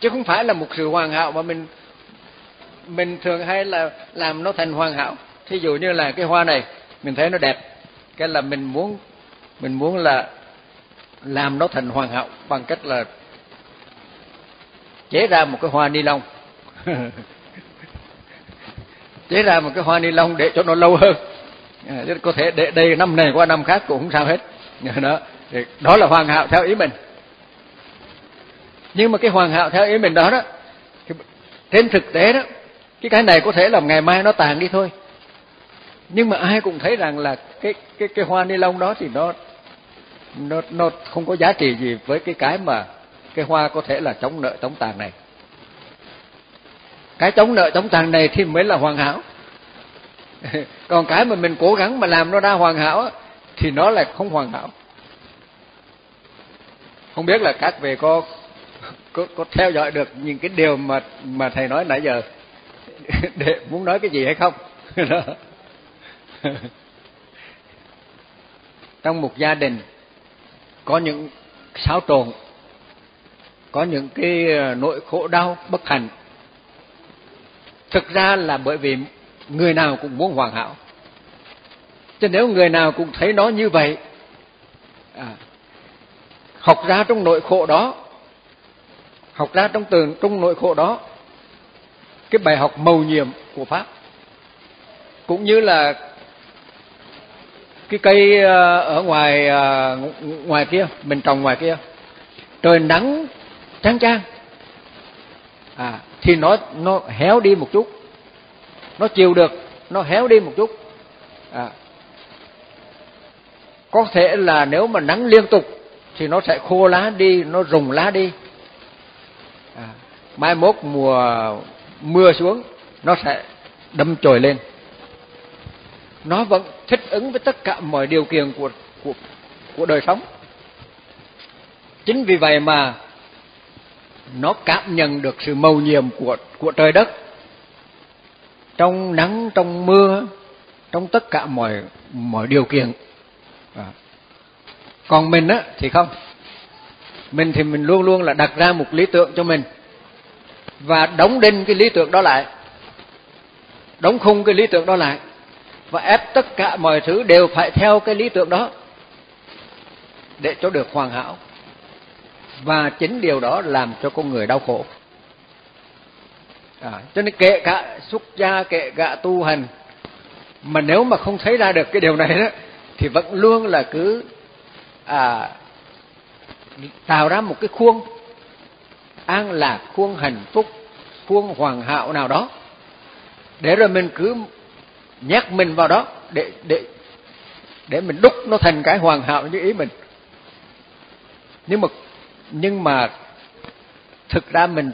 Chứ không phải là một sự hoàn hảo mà mình mình thường hay là làm nó thành hoàn hảo thí dụ như là cái hoa này mình thấy nó đẹp. Cái là mình muốn mình muốn là làm nó thành hoàn hảo bằng cách là chế ra một cái hoa ni lông. Chế ra một cái hoa ni lông để cho nó lâu hơn À, có thể để đây năm này qua năm khác cũng không sao hết. Đó đó là hoàn hảo theo ý mình. Nhưng mà cái hoàn hảo theo ý mình đó đó trên thực tế đó, cái cái này có thể là ngày mai nó tàn đi thôi. Nhưng mà ai cũng thấy rằng là cái cái cái hoa ni lông đó thì nó nó nó không có giá trị gì với cái cái mà cái hoa có thể là chống nợ chống tàn này. Cái chống nợ chống tàn này thì mới là hoàn hảo. còn cái mà mình cố gắng mà làm nó ra hoàn hảo thì nó là không hoàn hảo. Không biết là các vị có có, có theo dõi được những cái điều mà mà thầy nói nãy giờ để muốn nói cái gì hay không? Trong một gia đình có những xáo trộn có những cái ờ, nỗi khổ đau bất hạnh. Thực ra là bởi vì người nào cũng muốn hoàn hảo. Cho nếu người nào cũng thấy nó như vậy à, học ra trong nội khổ đó học ra trong từ trong nội khổ đó cái bài học mầu nhiệm của pháp cũng như là cái cây à, ở ngoài à, ngoài kia mình trồng ngoài kia trời nắng chang chang à thì nó nó héo đi một chút nó chịu được nó héo đi một chút. À có thể là nếu mà nắng liên tục thì nó sẽ khô lá đi nó rụng lá đi. À, mai mốt mùa mưa xuống nó sẽ đâm chồi lên. Nó vẫn thích ứng với tất cả mọi điều kiện của của của đời sống. Chính vì vậy mà nó cảm nhận được sự mầu nhiệm của của trời đất trong nắng, trong mưa, trong tất cả mọi mọi điều kiện. À. còn mình á, thì không. Mình thì mình luôn luôn là đặt ra một lý tưởng cho mình. Và đóng đinh cái lý tưởng đó lại. Đóng khung cái lý tưởng đó lại. Và ép tất cả mọi thứ đều phải theo cái lý tưởng đó. Để cho được hoàn hảo. Và chính điều đó làm cho con người đau khổ à, cho nên kệ cả xuất gia kệ cả tu hành mà nếu mà không thấy ra được cái điều này đó thì vẫn luôn là cứ à, tạo ra một cái khuôn an lạc khuôn hạnh phúc khuôn hoàn hảo nào đó để rồi mình cứ nhắc mình vào đó để để để mình đúc nó thành cái hoàn hảo như ý mình. Nhưng mà nhưng mà thực ra mình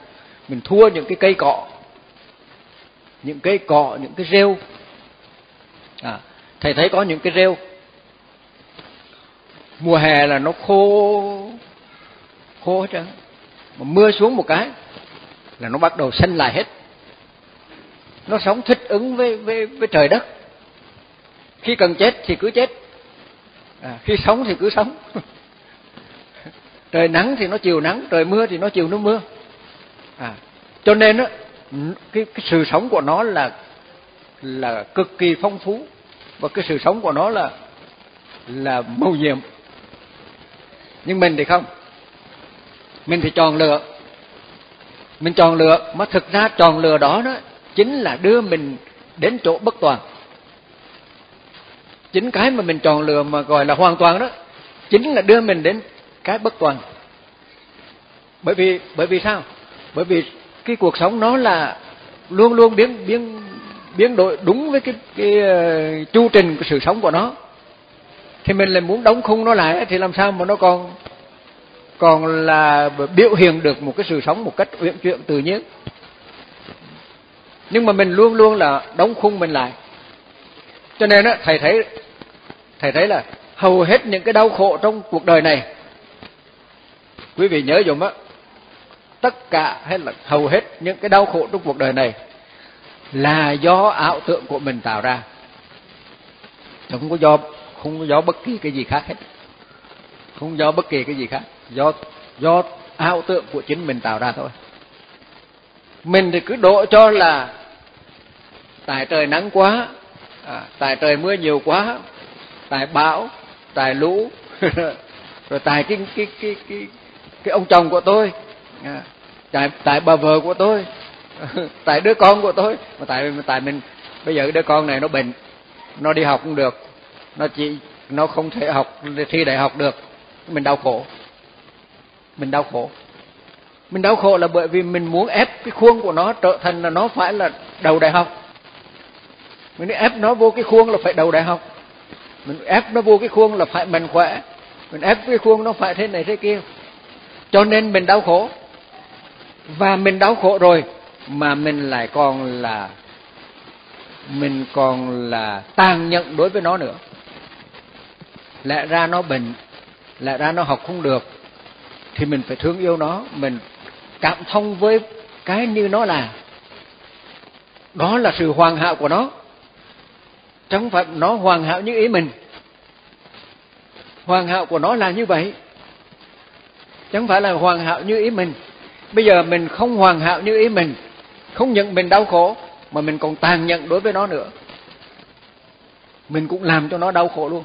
mình thua những cái cây cọ những cây cọ những cái rêu. À, thầy thấy có những cái rêu. Mùa hè là nó khô khô hết trơn. Mà mưa xuống một cái là nó bắt đầu xanh lại hết. Nó sống thích ứng với với với trời đất. Khi cần chết thì cứ chết. À, khi sống thì cứ sống trời nắng thì nó chiều nắng trời mưa thì nó chiều nó mưa. À, cho nên á cái, cái sự sống của nó là là cực kỳ phong phú. Và cái sự sống của nó là là mầu nhiệm. Nhưng mình thì không. Mình thì chọn lựa. Mình chọn lựa mà thực ra chọn lựa đó đó chính là đưa mình đến chỗ bất toàn. Chính cái mà mình chọn lựa mà gọi là hoàn toàn đó chính là đưa mình đến cái bất toàn. Bởi vì bởi vì sao? Bởi vì cái cuộc sống nó là luôn luôn biến biến biến đổi đúng với cái cái uh, chu trình của sự sống của nó. Thì mình lại muốn đóng khung nó lại thì làm sao mà nó còn còn là biểu hiện được một cái sự sống một cách uyển chuyển tự nhiên. Nhưng mà mình luôn luôn là đóng khung mình lại. Cho nên á thầy thấy thầy thấy là hầu hết những cái đau khổ trong cuộc đời này quý vị nhớ dùm á tất cả hay là hầu hết những cái đau khổ trong cuộc đời này là do ảo tượng của mình tạo ra. Không có do không có do bất kỳ cái gì khác hết. Không do bất kỳ cái gì khác. Do do ảo tượng của chính mình tạo ra thôi. Mình thì cứ đổ cho là tại trời nắng quá à, tại trời mưa nhiều quá tại bão tại lũ rồi tại cái cái cái cái cái ông chồng của tôi à, tại tại bà vợ của tôi. Tại đứa con của tôi. Mà tại tại mình, bây giờ đứa con này nó bệnh, nó đi học không được. Nó chỉ, nó không thể học, thi đại học được. Mình đau khổ. Mình đau khổ. Mình đau khổ là bởi vì mình muốn ép cái khuôn của nó trở thành là nó phải là đầu đại học. Mình ép nó vô cái khuôn là phải đầu đại học. Mình ép nó vô cái khuôn là phải mạnh khỏe. Mình ép cái khuôn nó phải thế này thế kia. Cho nên mình đau khổ và mình đau khổ rồi, mà mình lại còn là, mình còn là tàn nhẫn đối với nó nữa. Lẽ ra nó bệnh, lẽ ra nó học không được, thì mình phải thương yêu nó. Mình cảm thông với cái như nó là. Đó là sự hoàn hảo của nó. Chẳng phải nó hoàn hảo như ý mình. Hoàn hảo của nó là như vậy. Chẳng phải là hoàn hảo như ý mình bây giờ mình không hoàn hảo như ý mình, không nhận mình đau khổ, mà mình còn tàn nhẫn đối với nó nữa. Mình cũng làm cho nó đau khổ luôn.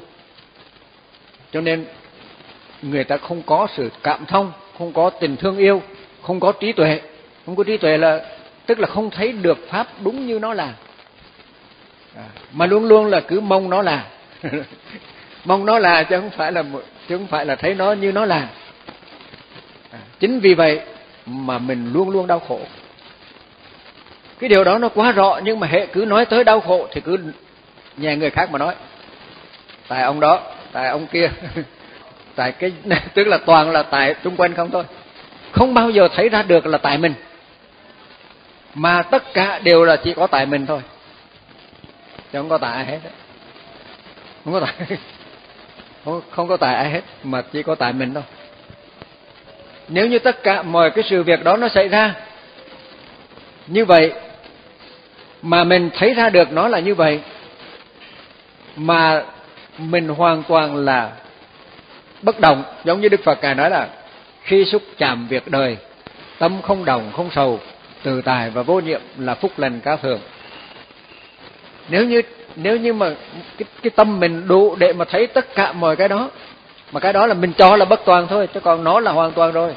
Cho nên, người ta không có sự cảm thông, không có tình thương yêu, không có trí tuệ. Không có trí tuệ là, tức là không thấy được pháp đúng như nó là. À, mà luôn luôn là cứ mong nó là. Mong nó là chứ không phải là chứ không phải là thấy nó như nó là. À, chính vì vậy mà mình luôn luôn đau khổ. Cái điều đó nó quá rõ nhưng mà hệ cứ nói tới đau khổ thì cứ nhà người khác mà nói. Tại ông đó tại ông kia. Tại cái tức là toàn là tại xung quanh không thôi. Không bao giờ thấy ra được là tại mình. Mà tất cả đều là chỉ có tại mình thôi. Chứ không có tại ai hết không có tại không, không có tại ai hết mà chỉ có tại mình thôi nếu như tất cả mọi cái sự việc đó nó xảy ra như vậy mà mình thấy ra được nó là như vậy mà mình hoàn toàn là bất động giống như đức phật ngài nói là khi xúc chạm việc đời tâm không đồng không sầu từ tài và vô niệm là phúc lành cao thượng nếu như nếu như mà cái, cái tâm mình đủ để mà thấy tất cả mọi cái đó mà cái đó là mình cho là bất toàn thôi chứ còn nó là hoàn toàn rồi.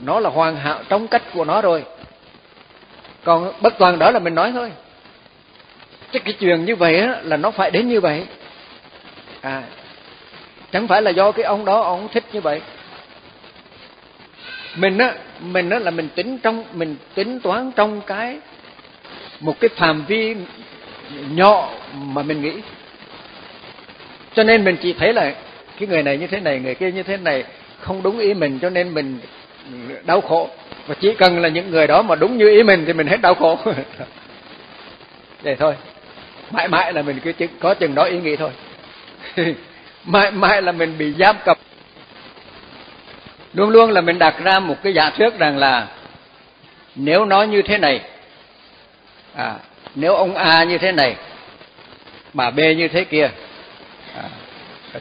Nó là hoàn hảo trong cách của nó rồi. Còn bất toàn đó là mình nói thôi. Chứ cái chuyện như vậy á, là nó phải đến như vậy. À chẳng phải là do cái ông đó ông thích như vậy. Mình á mình á là mình tính trong mình tính toán trong cái một cái phạm vi nhỏ mà mình nghĩ. Cho nên mình chỉ thấy là cái người này như thế này người kia như thế này không đúng ý mình cho nên mình đau khổ. Và chỉ cần là những người đó mà đúng như ý mình thì mình hết đau khổ. Vậy thôi. Mãi mãi là mình cứ có chừng đó ý nghĩ thôi. Mãi mãi là mình bị giam cầm. Luôn luôn là mình đặt ra một cái giả thuyết rằng là nếu nói như thế này à, nếu ông A như thế này bà B như thế kia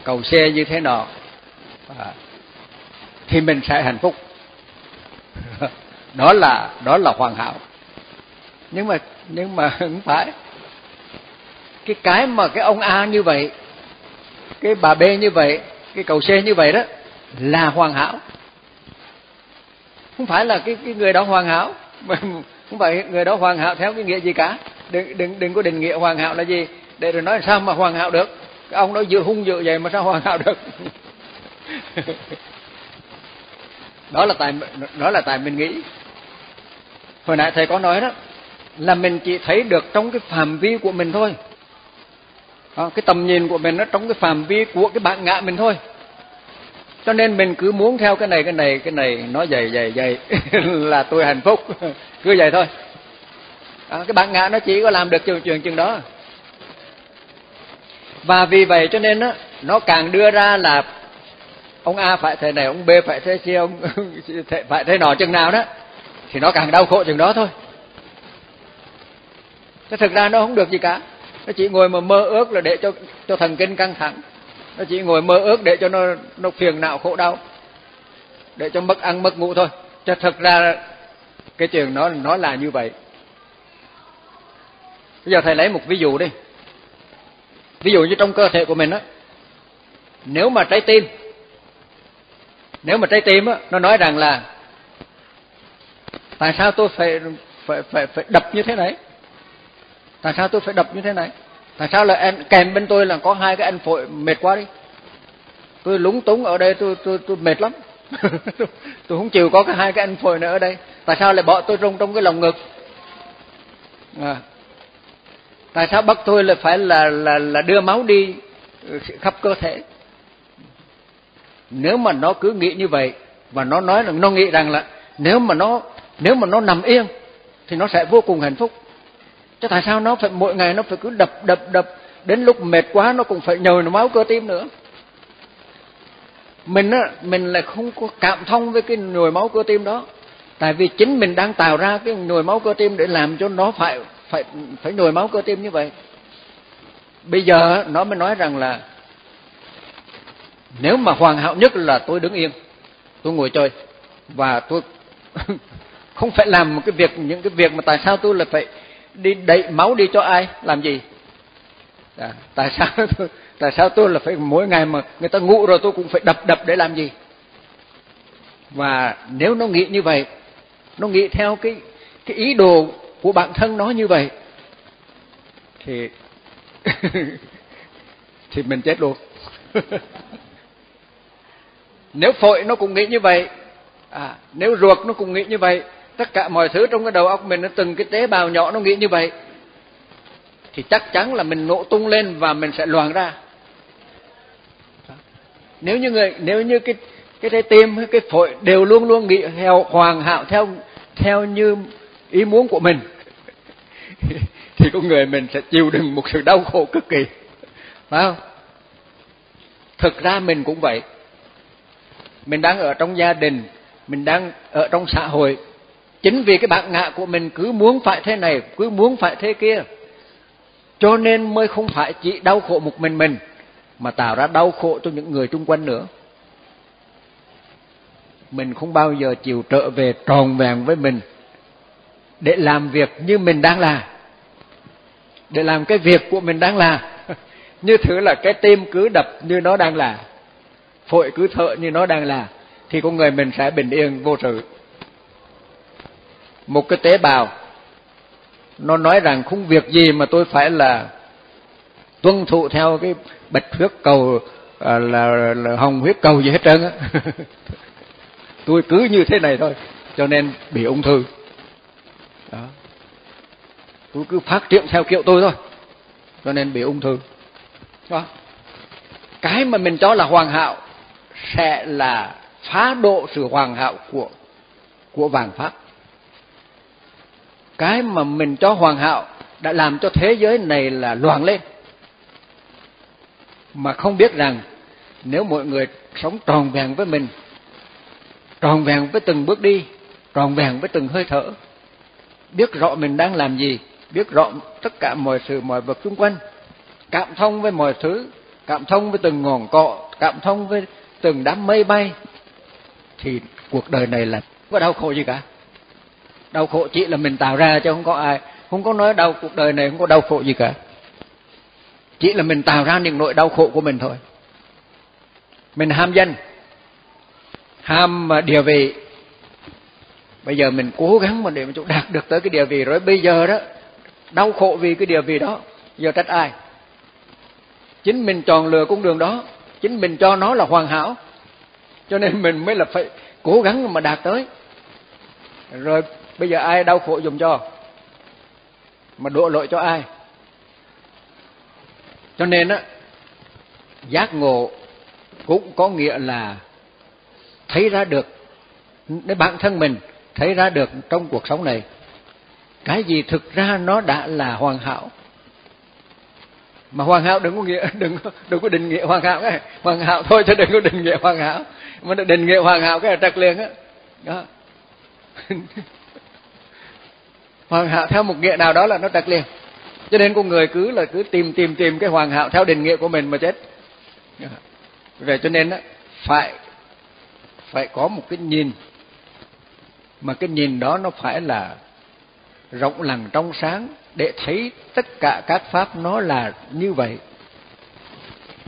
cầu xe như thế nọ à, thì mình sẽ hạnh phúc. Đó là đó là hoàn hảo. Nhưng mà nhưng mà không phải. Cái cái mà cái ông A như vậy cái bà B như vậy cái cầu C như vậy đó là hoàn hảo. Không phải là cái cái người đó hoàn hảo. Không phải người đó hoàn hảo theo cái nghĩa gì cả. Đừng đừng đừng có định nghĩa hoàn hảo là gì. Để rồi nói sao mà hoàn hảo được? Cái ông đó vừa hung dữ vậy mà sao hoàn hảo được? Đó là tại đó là tại mình nghĩ. Hồi nãy thầy có nói đó là mình chỉ thấy được trong cái phạm vi của mình thôi. Đó, cái tầm nhìn của mình nó trong cái phạm vi của cái bản ngã mình thôi. Cho nên mình cứ muốn theo cái này cái này cái này nó dày dày dày là tôi hạnh phúc. Cứ vậy thôi. À, cái bản ngã nó chỉ có làm được chuyện chuyện chừng đó và vì vậy cho nên á, nó càng đưa ra là ông A phải thế này, ông B phải thế kia, ông phải thế nọ chừng nào đó, thì nó càng đau khổ chừng đó thôi. Chứ thực ra nó không được gì cả. Nó chỉ ngồi mà mơ ước là để cho cho thần kinh căng thẳng. Nó chỉ ngồi mơ ước để cho nó nó phiền não khổ đau. Để cho mất ăn mất ngủ thôi. Chứ thực ra cái chuyện nó nó là như vậy. Bây giờ thầy lấy một ví dụ đi ví dụ như trong cơ thể của mình á, nếu mà trái tim, nếu mà trái tim á, nó nói rằng là tại sao tôi phải phải phải phải đập như thế này? Tại sao tôi phải đập như thế này? Tại sao là em kèm bên tôi là có hai cái anh phổi mệt quá đi. Tôi lúng túng ở đây, tôi tôi tôi mệt lắm. Tôi không chịu có cái hai cái anh phổi nữa ở đây. Tại sao lại bỏ tôi trong trong cái lòng ngực? À tại sao bắt tôi là phải là là là đưa máu đi khắp cơ thể? Nếu mà nó cứ nghĩ như vậy, và nó nói rằng, nó nghĩ rằng là nếu mà nó, nếu mà nó nằm yên, thì nó sẽ vô cùng hạnh phúc. Chứ tại sao nó phải, mỗi ngày nó phải cứ đập đập đập, đến lúc mệt quá nó cũng phải nhồi máu cơ tim nữa. Mình á, mình lại không có cảm thông với cái nhồi máu cơ tim đó. Tại vì chính mình đang tạo ra cái nhồi máu cơ tim để làm cho nó phải phải phải nhồi máu cơ tim như vậy. Bây giờ nó mới nói rằng là nếu mà hoàn hảo nhất là tôi đứng yên tôi ngồi chơi. Và tôi không phải làm một cái việc những cái việc mà tại sao tôi là phải đi đẩy máu đi cho ai làm gì? À, tại sao tôi, tại sao tôi là phải mỗi ngày mà người ta ngủ rồi tôi cũng phải đập đập để làm gì? Và nếu nó nghĩ như vậy nó nghĩ theo cái cái ý đồ của bản thân nó như vậy thì thì mình chết luôn. Nếu phổi nó cũng nghĩ như vậy à, nếu ruột nó cũng nghĩ như vậy tất cả mọi thứ trong cái đầu óc mình nó từng cái tế bào nhỏ nó nghĩ như vậy thì chắc chắn là mình nổ tung lên và mình sẽ loạn ra. Nếu như người nếu như cái cái trái tim cái phổi đều luôn luôn nghĩ theo hoàn hảo theo theo như ý muốn của mình, thì con người mình sẽ chịu đựng một sự đau khổ cực kỳ. Phải không? Thực ra mình cũng vậy. Mình đang ở trong gia đình, mình đang ở trong xã hội. Chính vì cái bản ngã của mình cứ muốn phải thế này, cứ muốn phải thế kia, cho nên mới không phải chỉ đau khổ một mình mình, mà tạo ra đau khổ cho những người xung quanh nữa. Mình không bao giờ chịu trở về tròn vẹn với mình để làm việc như mình đang làm. Để làm cái việc của mình đang làm. Như thứ là cái tim cứ đập như nó đang là phổi cứ thở như nó đang là thì con người mình sẽ bình yên vô sự. Một cái tế bào nó nói rằng không việc gì mà tôi phải là tuân thụ theo cái bạch huyết cầu à, là, là hồng huyết cầu gì hết trơn á. Tôi cứ như thế này thôi cho nên bị ung thư đó. Tôi cứ phát triển theo kiểu tôi thôi. Cho nên bị ung thư. Đó. Cái mà mình cho là hoàn hảo sẽ là phá độ sự hoàn hảo của của vàng pháp. Cái mà mình cho hoàn hảo đã làm cho thế giới này là loạn lên. Mà không biết rằng nếu mọi người sống tròn vẹn với mình, tròn vẹn với từng bước đi, tròn vẹn với từng hơi thở biết rõ mình đang làm gì, biết rõ tất cả mọi sự, mọi vật xung quanh. Cảm thông với mọi thứ, cảm thông với từng ngọn cọ cảm thông với từng đám mây bay, thì cuộc đời này là không có đau khổ gì cả. Đau khổ chỉ là mình tạo ra chứ không có ai, không có nói đau cuộc đời này không có đau khổ gì cả. Chỉ là mình tạo ra những nỗi đau khổ của mình thôi. Mình ham danh, ham địa vị bây giờ mình cố gắng mà để mà chúng đạt được tới cái địa vị rồi. Bây giờ đó, đau khổ vì cái địa vị đó. Giờ trách ai? Chính mình chọn lựa con đường đó. Chính mình cho nó là hoàn hảo. Cho nên mình mới là phải cố gắng mà đạt tới. Rồi bây giờ ai đau khổ dùng cho? Mà đổ lỗi cho ai? Cho nên á, giác ngộ cũng có nghĩa là thấy ra được cái bản thân mình thấy ra được trong cuộc sống này cái gì thực ra nó đã là hoàn hảo. Mà hoàn hảo đừng có nghĩa đừng đừng có định nghĩa hoàn hảo cái hoàn hảo thôi chứ đừng có định nghĩa hoàn hảo. Mà định nghĩa hoàn hảo cái là trật liền á. Đó, hoàn hảo theo một nghĩa nào đó là nó trật liền. Cho nên con người cứ là cứ tìm tìm tìm cái hoàn hảo theo định nghĩa của mình mà chết. Vậy cho nên á phải phải có một cái nhìn mà cái nhìn đó nó phải là rộng lằng trong sáng để thấy tất cả các pháp nó là như vậy.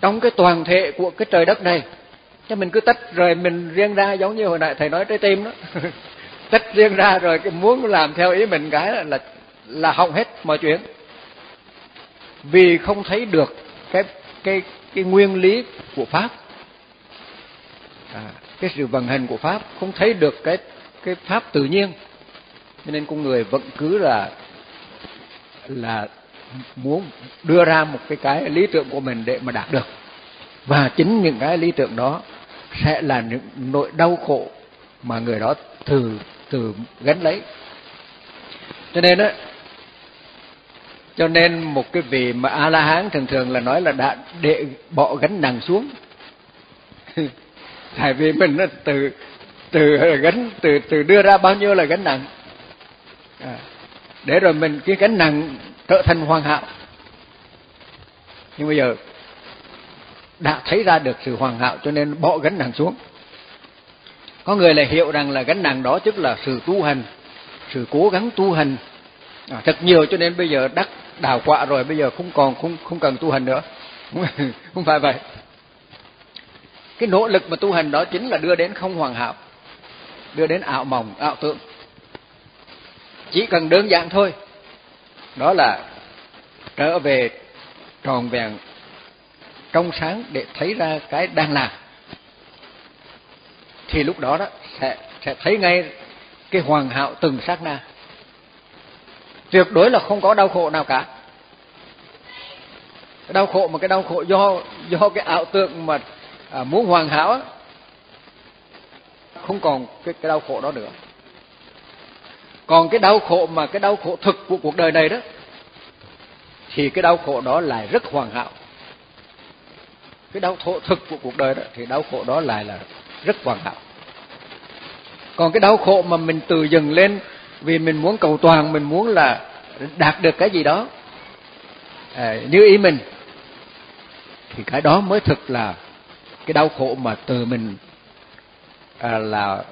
Trong cái toàn thể của cái trời đất này cho mình cứ tách rồi mình riêng ra giống như hồi nãy thầy nói trái tim đó. Tách riêng ra rồi cái muốn làm theo ý mình cái là là hỏng hết mọi chuyện. Vì không thấy được cái cái cái nguyên lý của pháp. À, cái sự vận hành của pháp không thấy được cái cái pháp tự nhiên. Cho nên con người vẫn cứ là là muốn đưa ra một cái cái lý tưởng của mình để mà đạt được. Và chính những cái lý tưởng đó sẽ là những nỗi đau khổ mà người đó từ từ gánh lấy. Cho nên á, cho nên một cái vị mà a la hán thường thường là nói là đã để bỏ gánh nặng xuống. Tại vì mình nó từ từ gánh từ từ đưa ra bao nhiêu là gánh nặng. À, để rồi mình cái gánh nặng trở thành hoàn hảo. Nhưng bây giờ đã thấy ra được sự hoàn hảo cho nên bỏ gánh nặng xuống. Có người lại hiểu rằng là gánh nặng đó tức là sự tu hành sự cố gắng tu hành. À, thật nhiều cho nên bây giờ đắc đào quả rồi bây giờ không còn không không cần tu hành nữa. Không phải vậy. Cái nỗ lực mà tu hành đó chính là đưa đến không hoàn hảo đưa đến ảo mộng ảo tưởng. Chỉ cần đơn giản thôi. Đó là trở về tròn vẹn trong sáng để thấy ra cái đang làm. Thì lúc đó đó sẽ sẽ thấy ngay cái hoàn hảo từng sát na. Tuyệt đối là không có đau khổ nào cả. Cái đau khổ mà cái đau khổ do do cái ảo tưởng mà à, muốn hoàn hảo không còn cái cái đau khổ đó nữa. Còn cái đau khổ mà cái đau khổ thực của cuộc đời này đó thì cái đau khổ đó lại rất hoàn hảo. Cái đau khổ thực của cuộc đời đó thì đau khổ đó lại là rất hoàn hảo. Còn cái đau khổ mà mình từ dừng lên vì mình muốn cầu toàn mình muốn là đạt được cái gì đó à, như ý mình thì cái đó mới thực là cái đau khổ mà từ mình À, là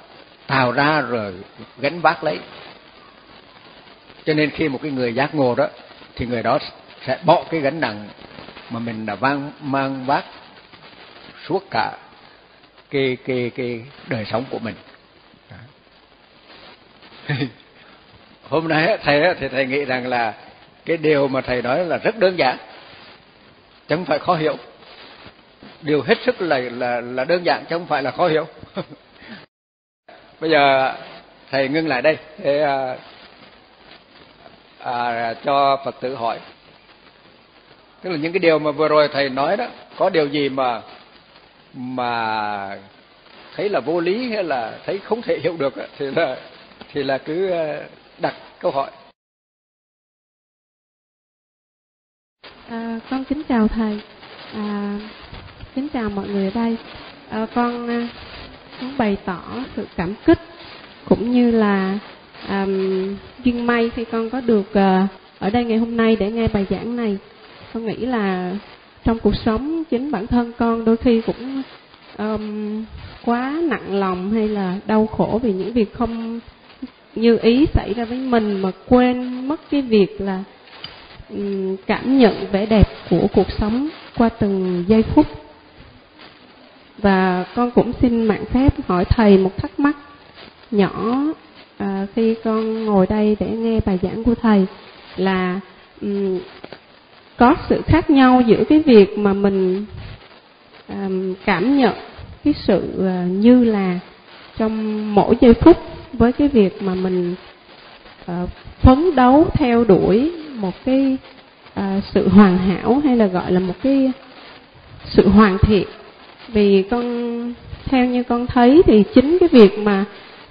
tạo ra rồi gánh vác lấy. Cho nên khi một cái người giác ngộ đó, thì người đó sẽ bỏ cái gánh nặng mà mình đã mang mang vác suốt cả cái cái cái đời sống của mình. Hôm nay thầy thì thầy nghĩ rằng là cái điều mà thầy nói là rất đơn giản, chẳng phải khó hiểu. Điều hết sức là là là đơn giản chứ không phải là khó hiểu. bây giờ thầy ngưng lại đây để à, à, cho phật tử hỏi. Tức là những cái điều mà vừa rồi thầy nói đó có điều gì mà mà thấy là vô lý hay là thấy không thể hiểu được thì là thì là cứ à, đặt câu hỏi. À, con kính chào thầy. À, kính chào mọi người ở đây. À, con à, cũng muốn bày tỏ sự cảm kích cũng như là um, duyên may khi con có được uh, ở đây ngày hôm nay để nghe bài giảng này. Con nghĩ là trong cuộc sống chính bản thân con đôi khi cũng um, quá nặng lòng hay là đau khổ vì những việc không như ý xảy ra với mình mà quên mất cái việc là um, cảm nhận vẻ đẹp của cuộc sống qua từng giây phút và con cũng xin mạng phép hỏi thầy một thắc mắc nhỏ à, khi con ngồi đây để nghe bài giảng của thầy là um, có sự khác nhau giữa cái việc mà mình um, cảm nhận cái sự uh, như là trong mỗi giây phút với cái việc mà mình uh, phấn đấu theo đuổi một cái uh, sự hoàn hảo hay là gọi là một cái sự hoàn thiện vì con, theo như con thấy thì chính cái việc mà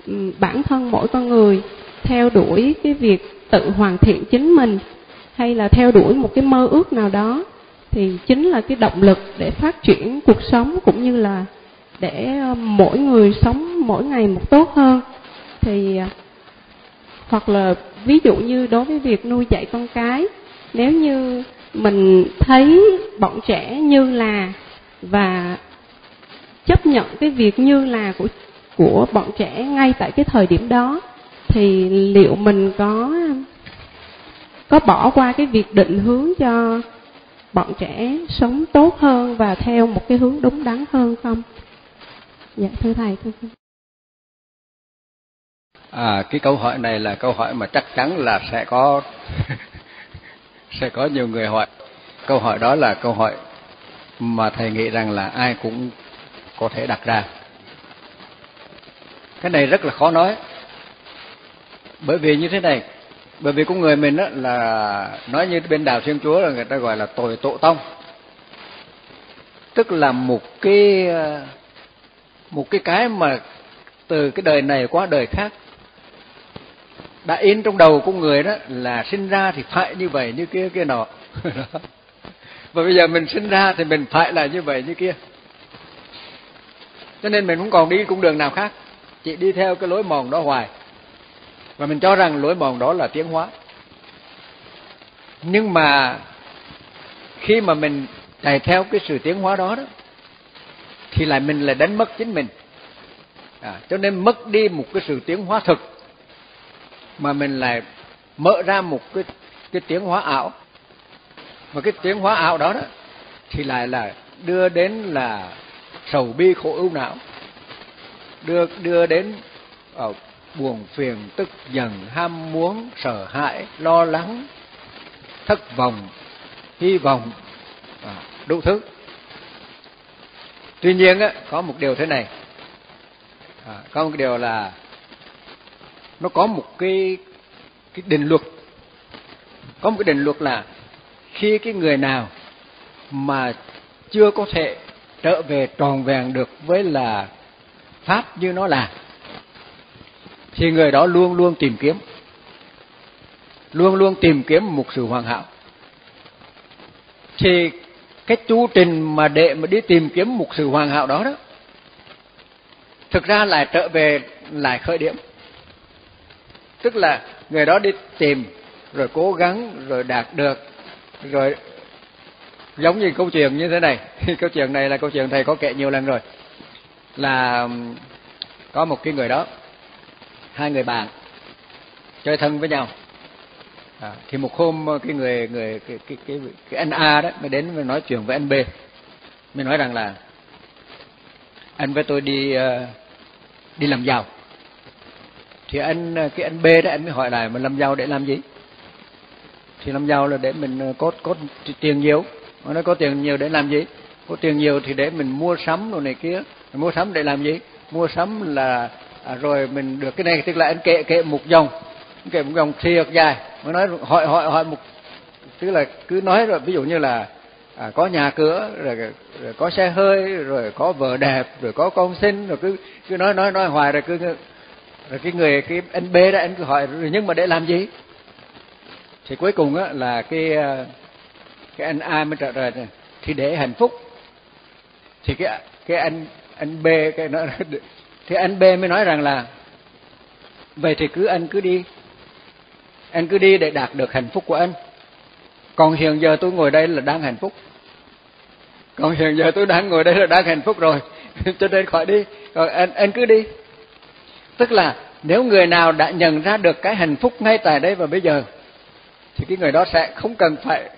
ừ, bản thân mỗi con người theo đuổi cái việc tự hoàn thiện chính mình hay là theo đuổi một cái mơ ước nào đó thì chính là cái động lực để phát triển cuộc sống cũng như là để ờ, mỗi người sống mỗi ngày một tốt hơn. Thì ờ, hoặc là ví dụ như đối với việc nuôi dạy con cái, nếu như mình thấy bọn trẻ như là và chấp nhận cái việc như là của của bọn trẻ ngay tại cái thời điểm đó thì liệu mình có có bỏ qua cái việc định hướng cho bọn trẻ sống tốt hơn và theo một cái hướng đúng đắn hơn không? Dạ thưa thầy thưa thầy. À, cái câu hỏi này là câu hỏi mà chắc chắn là sẽ có sẽ có nhiều người hỏi. Câu hỏi đó là câu hỏi mà thầy nghĩ rằng là ai cũng có thể đặt ra. Cái này rất là khó nói. Bởi vì như thế này, bởi vì con người mình đó là, nói như bên đạo thiên chúa là người ta gọi là tội tổ tông. Tức là một cái một cái cái mà từ cái đời này qua đời khác đã in trong đầu con người đó là sinh ra thì phải như vậy như kia kia nọ. Và bây giờ mình sinh ra thì mình phải là như vậy như kia cho nên mình không còn đi cung đường nào khác chỉ đi theo cái lối mòn đó hoài. Và mình cho rằng lối mòn đó là tiến hóa. Nhưng mà khi mà mình chạy theo cái sự tiến hóa đó đó thì lại mình lại đánh mất chính mình. À, cho nên mất đi một cái sự tiến hóa thực mà mình lại mở ra một cái cái tiến hóa ảo. Và cái tiến hóa ảo đó đó thì lại là đưa đến là sầu bi khổ ưu não đưa đưa đến ở buồn phiền tức giận ham muốn sợ hãi lo lắng thất vọng hy vọng à, đủ thứ. Tuy nhiên á có một điều thế này à, có một điều là nó có một cái cái định luật. Có một cái định luật là khi cái người nào mà chưa có thể trở về tròn vẹn được với là pháp như nó là, thì người đó luôn luôn tìm kiếm, luôn luôn tìm kiếm một sự hoàn hảo. Thì cái chu trình mà để mà đi tìm kiếm một sự hoàn hảo đó đó, thực ra lại trở về lại khởi điểm. Tức là người đó đi tìm, rồi cố gắng, rồi đạt được, rồi giống như câu chuyện như thế này. Câu chuyện này là câu chuyện thầy có kể nhiều lần rồi. Là um, có một cái người đó hai người bạn chơi thân với nhau. À, thì một hôm uh, cái người người cái cái cái, cái anh A đó mới đến mới nói chuyện với anh B. Mới nói rằng là anh với tôi đi uh, đi làm giàu. Thì anh uh, cái anh B đó anh mới hỏi lại mà làm giàu để làm gì? Thì làm giàu là để mình uh, có có tiền nhiều mà nó có tiền nhiều để làm gì? Có tiền nhiều thì để mình mua sắm đồ này kia. Mua sắm để làm gì? Mua sắm là à, rồi mình được cái này tức là anh kệ kệ một dòng. Kệ một dòng thiệt dài. Mới nói hỏi hỏi hỏi một tức là cứ nói rồi ví dụ như là à, có nhà cửa rồi, rồi có xe hơi rồi có vợ đẹp rồi có con sinh rồi cứ cứ nói nói nói hoài rồi cứ rồi cái người cái anh B đó anh cứ hỏi nhưng mà để làm gì? Thì cuối cùng á là cái à, cái anh A mới trả lời này, thì để hạnh phúc. Thì cái cái anh anh B cái nó thì anh B mới nói rằng là vậy thì cứ anh cứ đi. Anh cứ đi để đạt được hạnh phúc của anh. Còn hiện giờ tôi ngồi đây là đang hạnh phúc. Còn hiện giờ tôi đang ngồi đây là đang hạnh phúc rồi. Cho nên khỏi đi. Còn anh anh cứ đi. Tức là nếu người nào đã nhận ra được cái hạnh phúc ngay tại đây và bây giờ thì cái người đó sẽ không cần phải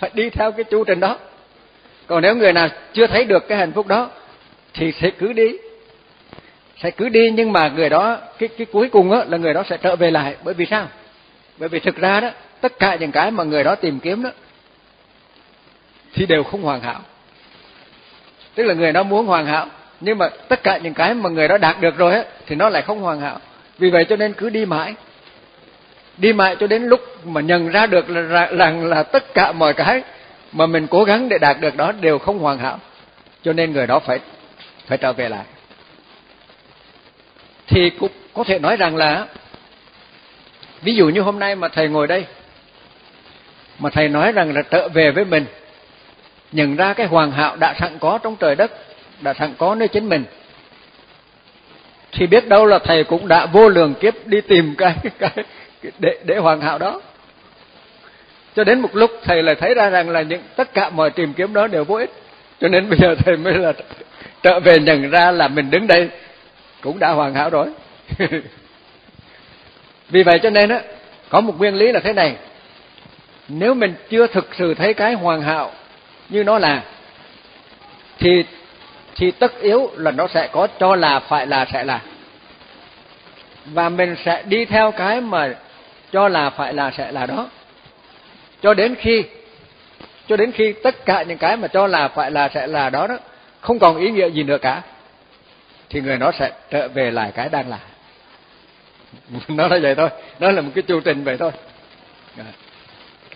phải đi theo cái chu trình đó. Còn nếu người nào chưa thấy được cái hạnh phúc đó, thì sẽ cứ đi. Sẽ cứ đi, nhưng mà người đó, cái cái cuối cùng á, là người đó sẽ trở về lại. Bởi vì sao? Bởi vì thực ra đó, tất cả những cái mà người đó tìm kiếm đó, thì đều không hoàn hảo. Tức là người đó muốn hoàn hảo, nhưng mà tất cả những cái mà người đó đạt được rồi á, thì nó lại không hoàn hảo. Vì vậy cho nên cứ đi mãi đi mãi cho đến lúc mà nhận ra được là rằng là, là tất cả mọi cái mà mình cố gắng để đạt được đó đều không hoàn hảo. Cho nên người đó phải phải trở về lại. Thì cũng có thể nói rằng là ví dụ như hôm nay mà thầy ngồi đây mà thầy nói rằng là trở về với mình nhận ra cái hoàn hảo đã sẵn có trong trời đất đã sẵn có nơi chính mình thì biết đâu là thầy cũng đã vô lượng kiếp đi tìm cái cái để để hoàn hảo đó. Cho đến một lúc thầy lại thấy ra rằng là những, tất cả mọi tìm kiếm đó đều vô ích. Cho nên bây giờ thầy mới là trở về nhận ra là mình đứng đây cũng đã hoàn hảo rồi. Vì vậy cho nên á, có một nguyên lý là thế này. Nếu mình chưa thực sự thấy cái hoàn hảo như nó là, thì thì tất yếu là nó sẽ có cho là, phải là, sẽ là. Và mình sẽ đi theo cái mà cho là phải là sẽ là đó. Cho đến khi, cho đến khi tất cả những cái mà cho là phải là sẽ là đó đó, không còn ý nghĩa gì nữa cả, thì người nó sẽ trở về lại cái đang là. Nó là vậy thôi, nó là một cái chu trình vậy thôi.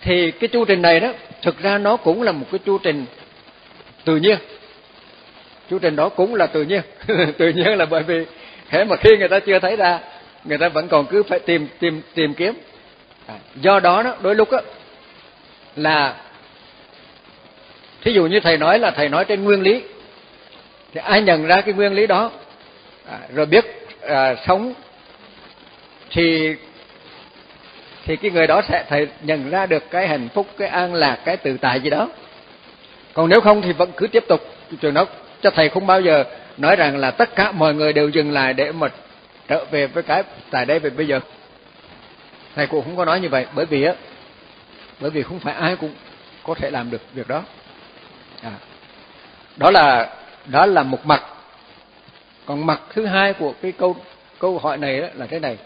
Thì cái chu trình này đó, thực ra nó cũng là một cái chu trình tự nhiên. Chu trình đó cũng là tự nhiên. Tự nhiên là bởi vì, thế mà khi người ta chưa thấy ra người ta vẫn còn cứ phải tìm tìm tìm kiếm. À, do đó đó đôi lúc đó, là thí dụ như thầy nói là thầy nói trên nguyên lý thì ai nhận ra cái nguyên lý đó à, rồi biết à, sống thì thì cái người đó sẽ thầy nhận ra được cái hạnh phúc cái an lạc cái tự tại gì đó. Còn nếu không thì vẫn cứ tiếp tục trường đó cho thầy không bao giờ nói rằng là tất cả mọi người đều dừng lại để mà trở về với cái tại đây về bây giờ. Thầy cũng không có nói như vậy bởi vì á bởi vì không phải ai cũng có thể làm được việc đó. À, đó là đó là một mặt. Còn mặt thứ hai của cái câu câu hỏi này đó là thế này.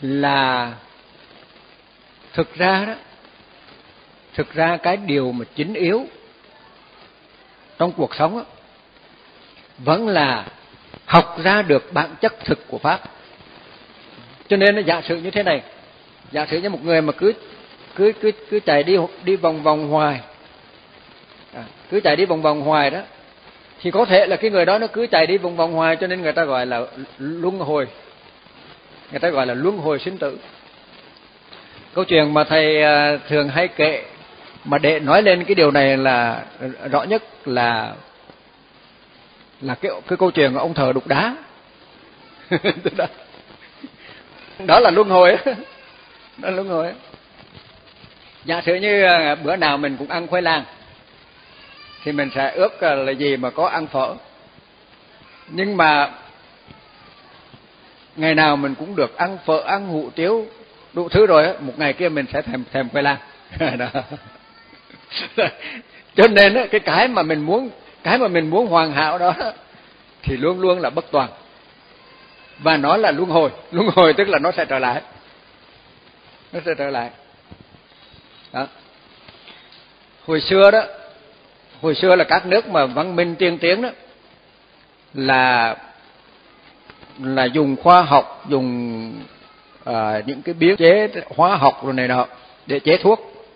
Là thực ra đó thực ra cái điều mà chính yếu trong cuộc sống đó, vẫn là học ra được bản chất thực của pháp. Cho nên nó giả sử như thế này. Giả sử như một người mà cứ cứ cứ cứ chạy đi đi vòng vòng hoài. À, cứ chạy đi vòng vòng hoài đó thì có thể là cái người đó nó cứ chạy đi vòng vòng hoài cho nên người ta gọi là luân hồi. Người ta gọi là luân hồi sinh tử. Câu chuyện mà thầy à, thường hay kể mà để nói lên cái điều này là rõ nhất là là cái cái câu chuyện của ông thờ đục đá. Đó là luân hồi đó là luân hồi giả sử như à, bữa nào mình cũng ăn khoai lang, thì mình sẽ ước à, là gì mà có ăn phở. Nhưng mà ngày nào mình cũng được ăn phở, ăn hủ tiếu, đủ thứ rồi một ngày kia mình sẽ thèm thèm khoai lang. Đó. cho nên cái cái mà mình muốn cái mà mình muốn hoàn hảo đó thì luôn luôn là bất toàn. Và nó là luân hồi. Luân hồi tức là nó sẽ trở lại. Nó sẽ trở lại. Đó. Hồi xưa đó hồi xưa là các nước mà văn minh tiên tiến đó là là dùng khoa học dùng à, những cái biến chế hóa học rồi này nọ để chế thuốc.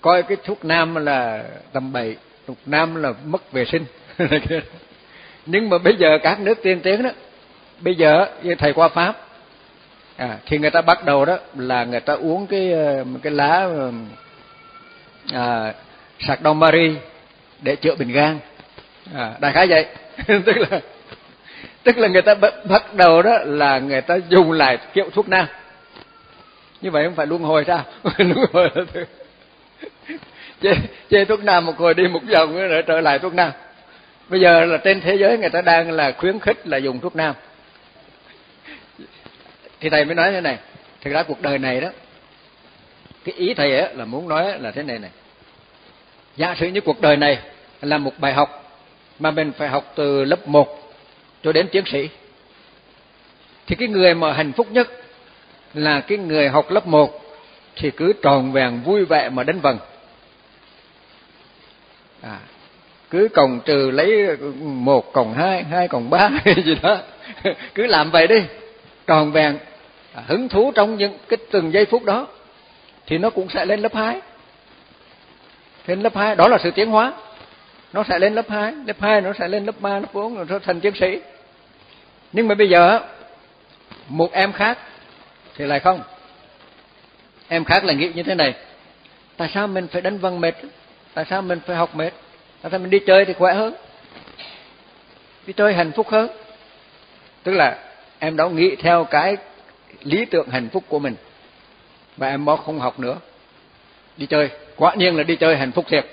Coi cái thuốc nam là tầm bậy thuốc nam là mất vệ sinh. Nhưng mà bây giờ các nước tiên tiến đó bây giờ như thầy qua pháp à, thì người ta bắt đầu đó là người ta uống cái ờ, cái lá ờ, à, sạc đông mari để chữa bệnh gan. À, đại khái vậy. Tức là tức là người ta bắt đầu đó là người ta dùng lại kiểu thuốc nam. Như vậy không phải luân hồi sao? Luân hồi chê, chê thuốc nam một hồi đi một vòng rồi trở lại thuốc nam. Bây giờ là trên thế giới người ta đang là khuyến khích là dùng thuốc nam. Thì thầy mới nói thế này thực ra cuộc đời này đó cái ý thầy ấy là muốn nói là thế này này. Giả sử như cuộc đời này là một bài học mà mình phải học từ lớp 1 cho đến tiến sĩ thì cái người mà hạnh phúc nhất là cái người học lớp 1 thì cứ tròn vẹn vui vẻ mà đến vần à, cứ cộng trừ lấy một cộng hai hai cộng ba gì đó. Cứ làm vậy đi còn vẹn. À, hứng thú trong những cái từng giây phút đó thì nó cũng sẽ lên lớp hai. Lên lớp hai đó là sự tiến hóa. Nó sẽ lên lớp hai lớp hai nó sẽ lên lớp ba lớp bốn rồi thành tiến sĩ. Nhưng mà bây giờ một em khác thì lại không. Em khác là nghĩ như thế này. Tại sao mình phải đánh văng mệt? Tại sao mình phải học mệt? Tại sao mình đi chơi thì khỏe hơn? Đi chơi hạnh phúc hơn. Tức là em đó nghĩ theo cái lý tưởng hạnh phúc của mình. Và em đó không học nữa. Đi chơi. Quả nhiên là đi chơi hạnh phúc thiệt.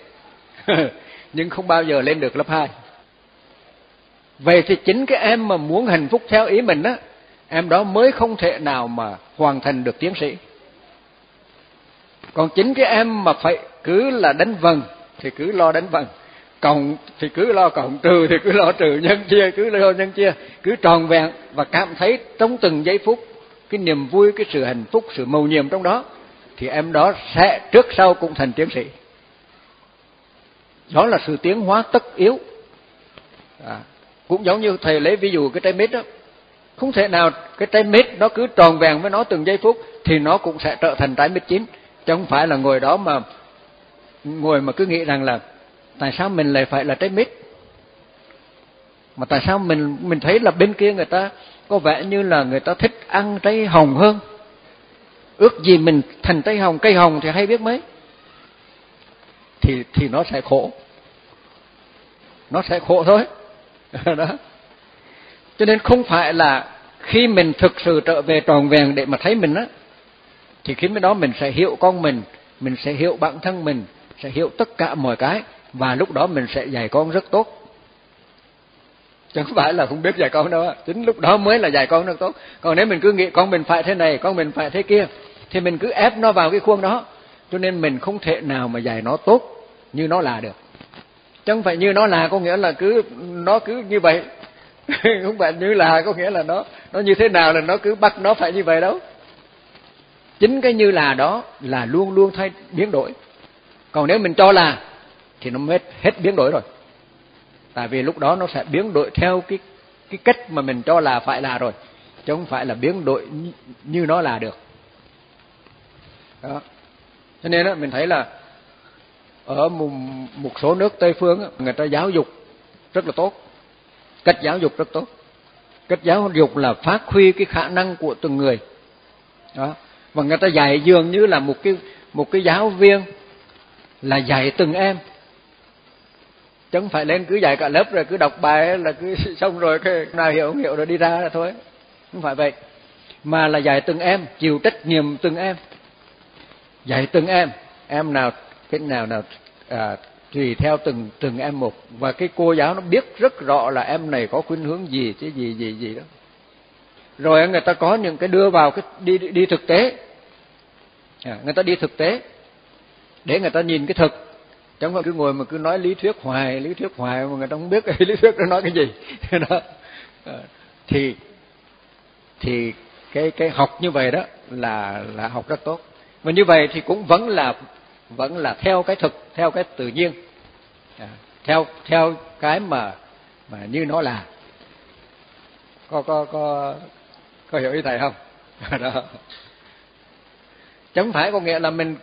Nhưng không bao giờ lên được lớp hai. Vậy thì chính cái em mà muốn hạnh phúc theo ý mình á, em đó mới không thể nào mà hoàn thành được tiến sĩ. Còn chính cái em mà phải cứ là đánh vần thì cứ lo đánh vần. Cộng thì cứ lo cộng trừ thì cứ lo trừ nhân chia cứ lo nhân chia. Cứ tròn vẹn và cảm thấy trong từng giây phút cái niềm vui cái sự hạnh phúc sự mầu nhiệm trong đó thì em đó sẽ trước sau cũng thành tiến sĩ. Đó là sự tiến hóa tất yếu. À, cũng giống như thầy lấy ví dụ cái trái mít đó. Không thể nào cái trái mít nó cứ tròn vẹn với nó từng giây phút thì nó cũng sẽ trở thành trái mít chín. Chứ không phải là ngồi đó mà ngồi mà cứ nghĩ rằng là tại sao mình lại phải là trái mít? Mà tại sao mình mình thấy là bên kia người ta có vẻ như là người ta thích ăn trái hồng hơn? Ước gì mình thành trái hồng, cây hồng thì hay biết mấy? Thì thì nó sẽ khổ. Nó sẽ khổ thôi. Đó. Cho nên không phải là khi mình thực sự trở về tròn vẹn để mà thấy mình á, thì khi đó mình sẽ hiểu con mình mình sẽ hiểu bản thân mình sẽ hiểu tất cả mọi cái, và lúc đó mình sẽ dạy con rất tốt. Chứ không phải là không biết dạy con đâu chính lúc đó mới là dạy con rất tốt. Còn nếu mình cứ nghĩ con mình phải thế này, con mình phải thế kia, thì mình cứ ép nó vào cái khuôn đó. Cho nên mình không thể nào mà dạy nó tốt như nó là được. Chứ không phải như nó là có nghĩa là cứ, nó cứ như vậy. Không phải như là có nghĩa là nó nó như thế nào là nó cứ bắt nó phải như vậy đâu. Chính cái như là đó là luôn luôn thay, biến đổi còn nếu mình cho là thì nó hết hết biến đổi rồi. Tại vì lúc đó nó sẽ biến đổi theo cái cái cách mà mình cho là phải là rồi chứ không phải là biến đổi như nó là được. Đó. Cho nên đó, mình thấy là ở một, một số nước tây phương người ta giáo dục rất là tốt. Cách giáo dục rất tốt. Cách giáo dục là phát huy cái khả năng của từng người. Đó. Và người ta dạy dường như là một cái một cái giáo viên là dạy từng em. Chứ không phải lên cứ dạy cả lớp rồi cứ đọc bài là cứ xong rồi cái nào hiểu không hiểu rồi đi ra là thôi. Không phải vậy. Mà là dạy từng em chịu trách nhiệm từng em. Dạy từng em em nào cái nào nào à, tùy theo từng từng em một. Và cái cô giáo nó biết rất rõ là em này có khuynh hướng gì cái gì gì gì đó. Rồi người ta có những cái đưa vào cái đi đi thực tế. À, người ta đi thực tế để người ta nhìn cái thực. Chẳng phải cứ ngồi mà cứ nói lý thuyết hoài lý thuyết hoài mà người ta không biết cái lý thuyết nó nói cái gì. Đó. Ờ, thì thì cái cái học như vậy đó là là học rất tốt. Mà như vậy thì cũng vẫn là vẫn là theo cái thực theo cái tự nhiên. À, theo theo cái mà mà như nó là. Có có có có hiểu ý thầy không? Đó. Chẳng phải có nghĩa là mình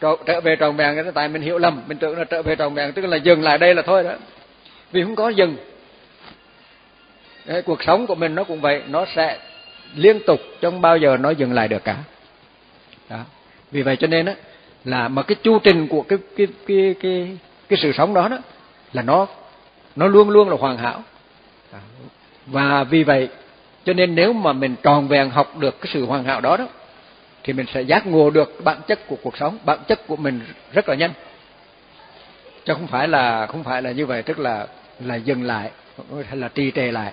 trở về tròn vẹn cái tại mình hiểu lầm mình tưởng là trở về tròn vẹn tức là dừng lại đây là thôi đó. Vì không có dừng. Đấy, cuộc sống của mình nó cũng vậy nó sẽ liên tục trong bao giờ nó dừng lại được cả. Đó. Vì vậy cho nên đó là mà cái chu trình của cái cái cái cái cái sự sống đó đó là nó nó luôn luôn là hoàn hảo. Và vì vậy cho nên nếu mà mình tròn vẹn học được cái sự hoàn hảo đó đó thì mình sẽ giác ngộ được bản chất của cuộc sống, bản chất của mình rất là nhanh. Chứ không phải là, không phải là như vậy, tức là là dừng lại, hay là trì trệ lại.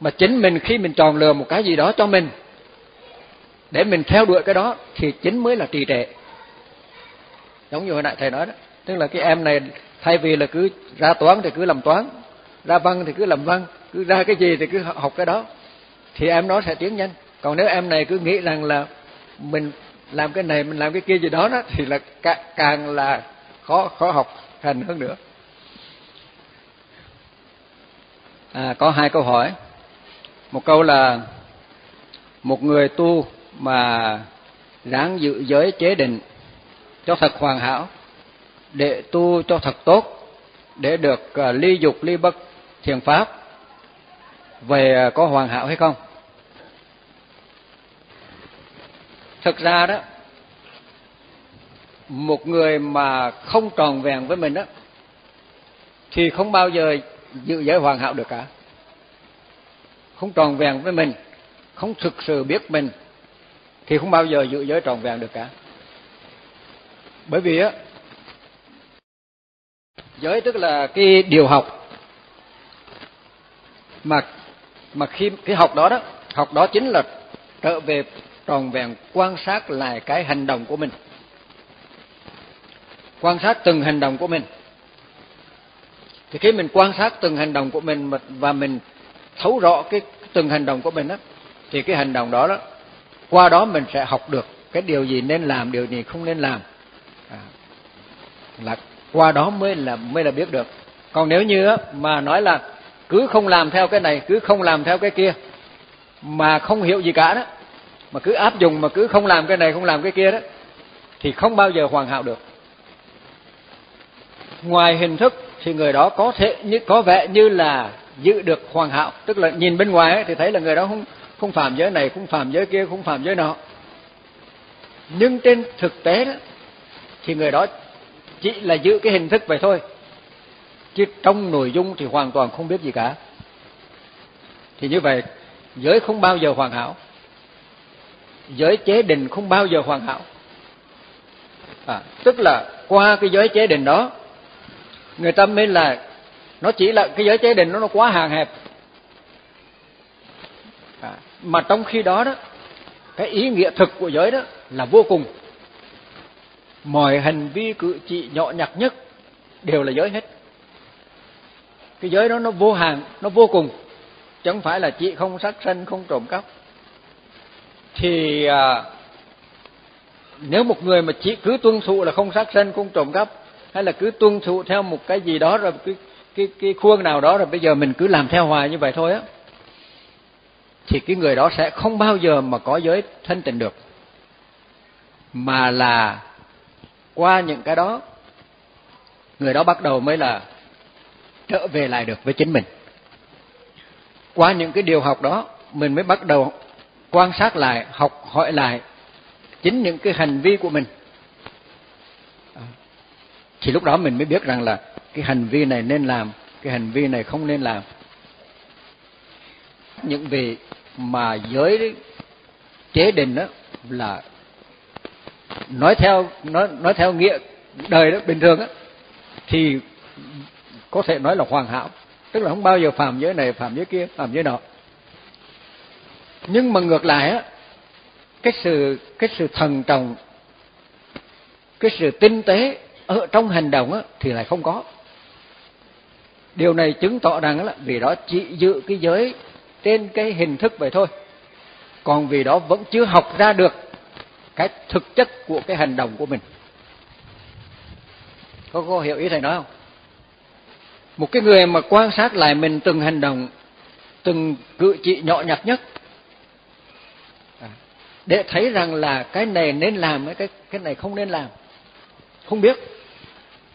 Mà chính mình khi mình tròn lừa một cái gì đó cho mình, để mình theo đuổi cái đó, thì chính mới là trì trệ. Giống như hồi nãy thầy nói đó, tức là cái em này thay vì là cứ ra toán thì cứ làm toán, ra văn thì cứ làm văn, cứ ra cái gì thì cứ học cái đó, thì em nó sẽ tiến nhanh còn nếu em này cứ nghĩ rằng là mình làm cái này mình làm cái kia gì đó đó thì là càng là khó khó học hành hơn nữa. À, có hai câu hỏi. Một câu là một người tu mà ráng giữ giới chế định cho thật hoàn hảo để tu cho thật tốt để được à, ly dục ly bất thiền pháp về có hoàn hảo hay không? Thực ra đó, một người mà không tròn vẹn với mình đó, thì không bao giờ giữ giới hoàn hảo được cả. Không tròn vẹn với mình, không thực sự biết mình, thì không bao giờ giữ giới tròn vẹn được cả. Bởi vì á, giới tức là cái điều học mà mà khi, cái học đó đó, học đó chính là trở về tròn vẹn quan sát lại cái hành động của mình. Quan sát từng hành động của mình. Thì khi mình quan sát từng hành động của mình và mình thấu rõ cái từng hành động của mình đó thì cái hành động đó đó qua đó mình sẽ học được cái điều gì nên làm điều gì không nên làm. À, là qua đó mới là mới là biết được. Còn nếu như á mà nói là cứ không làm theo cái này cứ không làm theo cái kia mà không hiểu gì cả đó mà cứ áp dụng mà cứ không làm cái này không làm cái kia đó thì không bao giờ hoàn hảo được. Ngoài hình thức thì người đó có thể như có vẻ như là giữ được hoàn hảo. Tức là nhìn bên ngoài ấy, thì thấy là người đó không không phạm giới này không phạm giới kia không phạm giới nọ. Nhưng trên thực tế đó thì người đó chỉ là giữ cái hình thức vậy thôi. Chứ trong nội dung thì hoàn toàn không biết gì cả. Thì như vậy giới không bao giờ hoàn hảo giới chế định không bao giờ hoàn hảo. À, tức là qua cái giới chế định đó người ta mới là nó chỉ là cái giới chế định nó nó quá hàng hẹp. À, mà trong khi đó đó cái ý nghĩa thực của giới đó là vô cùng. Mọi hành vi cử chỉ nhỏ nhặt nhất đều là giới hết. Cái giới đó nó vô hạn nó vô cùng. Chẳng phải là chị không sát sanh không trộm cắp thì à, nếu một người mà chỉ cứ tuân thụ là không sát sanh không trộm cắp hay là cứ tuân thụ theo một cái gì đó rồi cái cái cái khuôn nào đó rồi bây giờ mình cứ làm theo hoài như vậy thôi á thì cái người đó sẽ không bao giờ mà có giới thân tình được. Mà là qua những cái đó người đó bắt đầu mới là trở về lại được với chính mình. Qua những cái điều học đó mình mới bắt đầu quan sát lại, học hỏi lại chính những cái hành vi của mình. À, thì lúc đó mình mới biết rằng là cái hành vi này nên làm, cái hành vi này không nên làm. Những vị mà giới chế định đó là nói theo, nói nói theo nghĩa đời đó, bình thường á, thì có thể nói là hoàn hảo. Tức là không bao giờ phạm giới này, phạm giới kia, phạm giới nọ nhưng mà ngược lại á, cái sự cái sự thần trọng, cái sự tinh tế ở trong hành động á, thì lại không có. Điều này chứng tỏ rằng là vì đó chỉ giữ cái giới trên cái hình thức vậy thôi. Còn vì đó vẫn chưa học ra được cái thực chất của cái hành động của mình. Có có hiểu ý thầy nói không? Một cái người mà quan sát lại mình từng hành động, từng cử chỉ nhỏ nhặt nhất để thấy rằng là cái này nên làm cái cái này không nên làm. Không biết.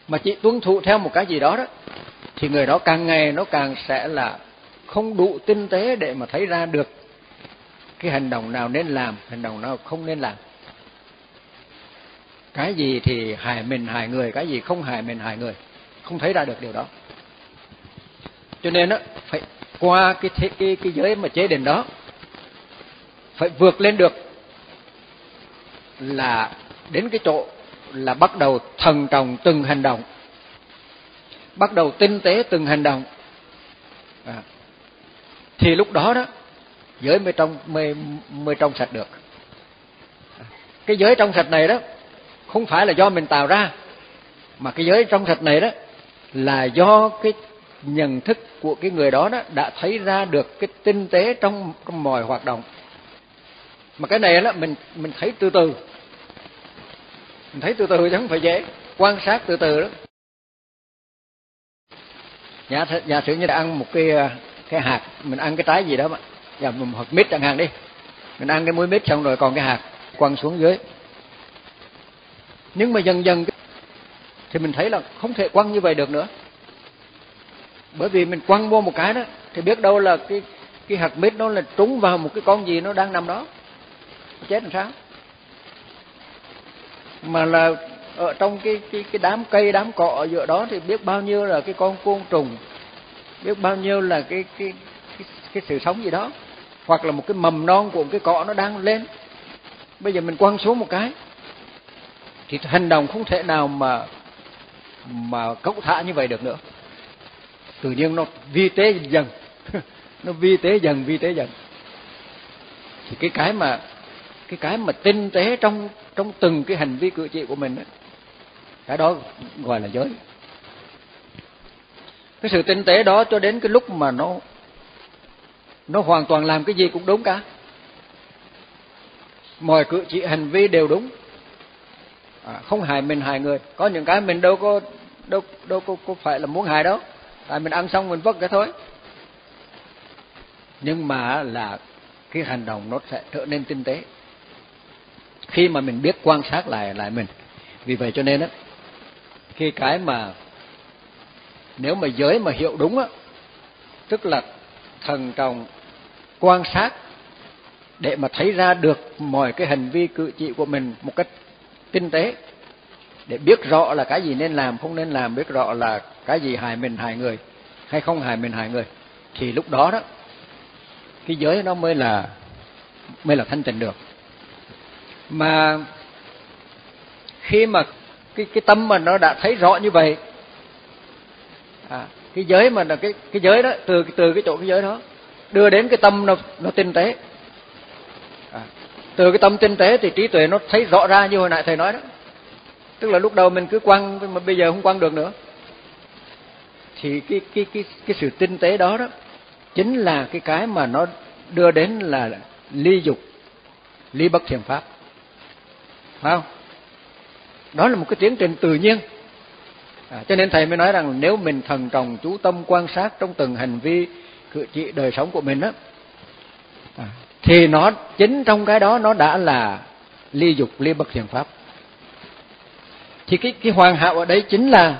Mà chỉ tuân thủ theo một cái gì đó đó thì người đó càng ngày nó càng sẽ là không đủ tinh tế để mà thấy ra được cái hành động nào nên làm hành động nào không nên làm. Cái gì thì hại mình hại người cái gì không hại mình hại người không thấy ra được điều đó. Cho nên á phải qua cái thế, cái cái giới mà chế định đó phải vượt lên được là đến cái chỗ là bắt đầu thần trọng từng hành động. Bắt đầu tinh tế từng hành động. À, thì lúc đó đó giới mới trong mới mới trong sạch được. À. Cái giới trong sạch này đó không phải là do mình tạo ra mà cái giới trong sạch này đó là do cái nhận thức của cái người đó đó đã thấy ra được cái tinh tế trong, trong mọi hoạt động mà cái này đó mình mình thấy từ từ. Mình thấy từ từ chứ không phải dễ. Quan sát từ từ đó. Giả, giả sử như là ăn một cái cái hạt. Mình ăn cái trái gì đó mà. Giả một hạt mít chẳng hạn đi. Mình ăn cái muối mít xong rồi còn cái hạt. Quăng xuống dưới. Nhưng mà dần dần thì mình thấy là không thể quăng như vậy được nữa. Bởi vì mình quăng vô một cái đó thì biết đâu là cái cái hạt mít nó là trúng vào một cái con gì nó đang nằm đó chết làm sao? Mà là ở trong cái cái cái đám cây đám cọ ở giữa đó thì biết bao nhiêu là cái con côn trùng biết bao nhiêu là cái cái cái, cái sự sống gì đó hoặc là một cái mầm non của một cái cọ nó đang lên. Bây giờ mình quăng xuống một cái thì hành động không thể nào mà mà cẩu thả như vậy được nữa. Tự nhiên nó vi tế dần nó vi tế dần vi tế dần. Thì cái cái mà cái cái mà tinh tế trong trong từng cái hành vi cử chỉ của mình ấy, cái đó gọi là giới. Cái sự tinh tế đó cho đến cái lúc mà nó nó hoàn toàn làm cái gì cũng đúng cả. Mọi cử chỉ hành vi đều đúng. À, không hại mình hại người. Có những cái mình đâu có đâu đâu có, có phải là muốn hại đâu. Tại mình ăn xong mình vất cái thôi. Nhưng mà là cái hành động nó sẽ trở nên tinh tế khi mà mình biết quan sát lại lại mình. Vì vậy cho nên á, khi cái mà nếu mà giới mà hiểu đúng á, tức là thần trọng quan sát để mà thấy ra được mọi cái hành vi cử chỉ của mình một cách tinh tế, để biết rõ là cái gì nên làm, không nên làm, biết rõ là cái gì hại mình, hại người, hay không hại mình, hại người, thì lúc đó đó, cái giới nó mới là mới là thanh tịnh được mà khi mà cái cái tâm mà nó đã thấy rõ như vậy à, cái giới mà là cái cái giới đó từ từ cái chỗ cái giới đó đưa đến cái tâm nó nó tinh tế. À, từ cái tâm tinh tế thì trí tuệ nó thấy rõ ra như hồi nãy thầy nói đó. Tức là lúc đầu mình cứ quăng mà bây giờ không quăng được nữa. Thì cái cái cái cái sự tinh tế đó đó chính là cái cái mà nó đưa đến là ly dục ly bất thiện pháp phải không? Đó là một cái tiến trình tự nhiên. À, cho nên thầy mới nói rằng nếu mình thần trọng chú tâm quan sát trong từng hành vi cử chỉ đời sống của mình đó à, thì nó chính trong cái đó nó đã là ly dục ly bất thiện pháp. Thì cái cái hoàn hảo ở đấy chính là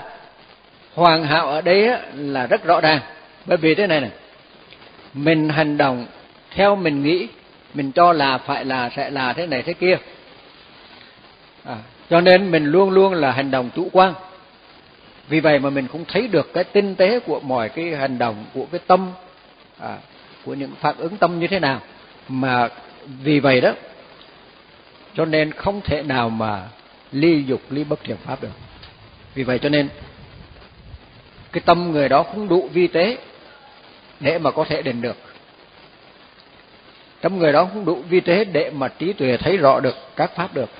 hoàn hảo ở đấy là rất rõ ràng. Bởi vì thế này này mình hành động theo mình nghĩ mình cho là phải là sẽ là thế này thế kia à, cho nên mình luôn luôn là hành động chủ quan. Vì vậy mà mình cũng thấy được cái tinh tế của mọi cái hành động của cái tâm à, của những phản ứng tâm như thế nào. Mà vì vậy đó cho nên không thể nào mà ly dục ly bất thiện pháp được. Vì vậy cho nên cái tâm người đó không đủ vi tế để mà có thể định được. Tâm người đó không đủ vi tế để mà trí tuệ thấy rõ được các pháp được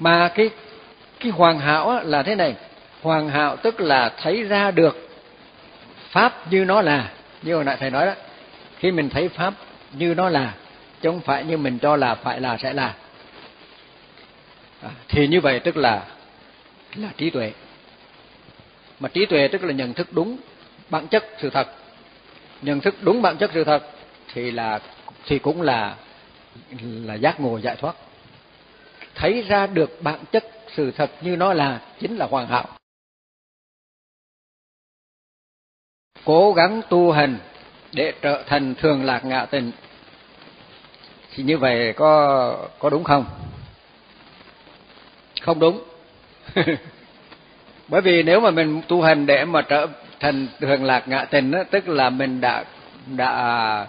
mà cái cái hoàn hảo là thế này. Hoàn hảo tức là thấy ra được pháp như nó là. Như hồi nãy thầy nói đó. Khi mình thấy pháp như nó là chứ không phải như mình cho là phải là sẽ là. À, thì như vậy tức là là trí tuệ. Mà trí tuệ tức là nhận thức đúng bản chất sự thật. Nhận thức đúng bản chất sự thật thì là thì cũng là là giác ngộ giải thoát thấy ra được bản chất sự thật như nó là chính là hoàn hảo. Cố gắng tu hành để trở thành thường lạc ngạ tình. Thì như vậy có có đúng không? Không đúng. Bởi vì nếu mà mình tu hành để mà trở thành thường lạc ngạ tình đó, tức là mình đã đã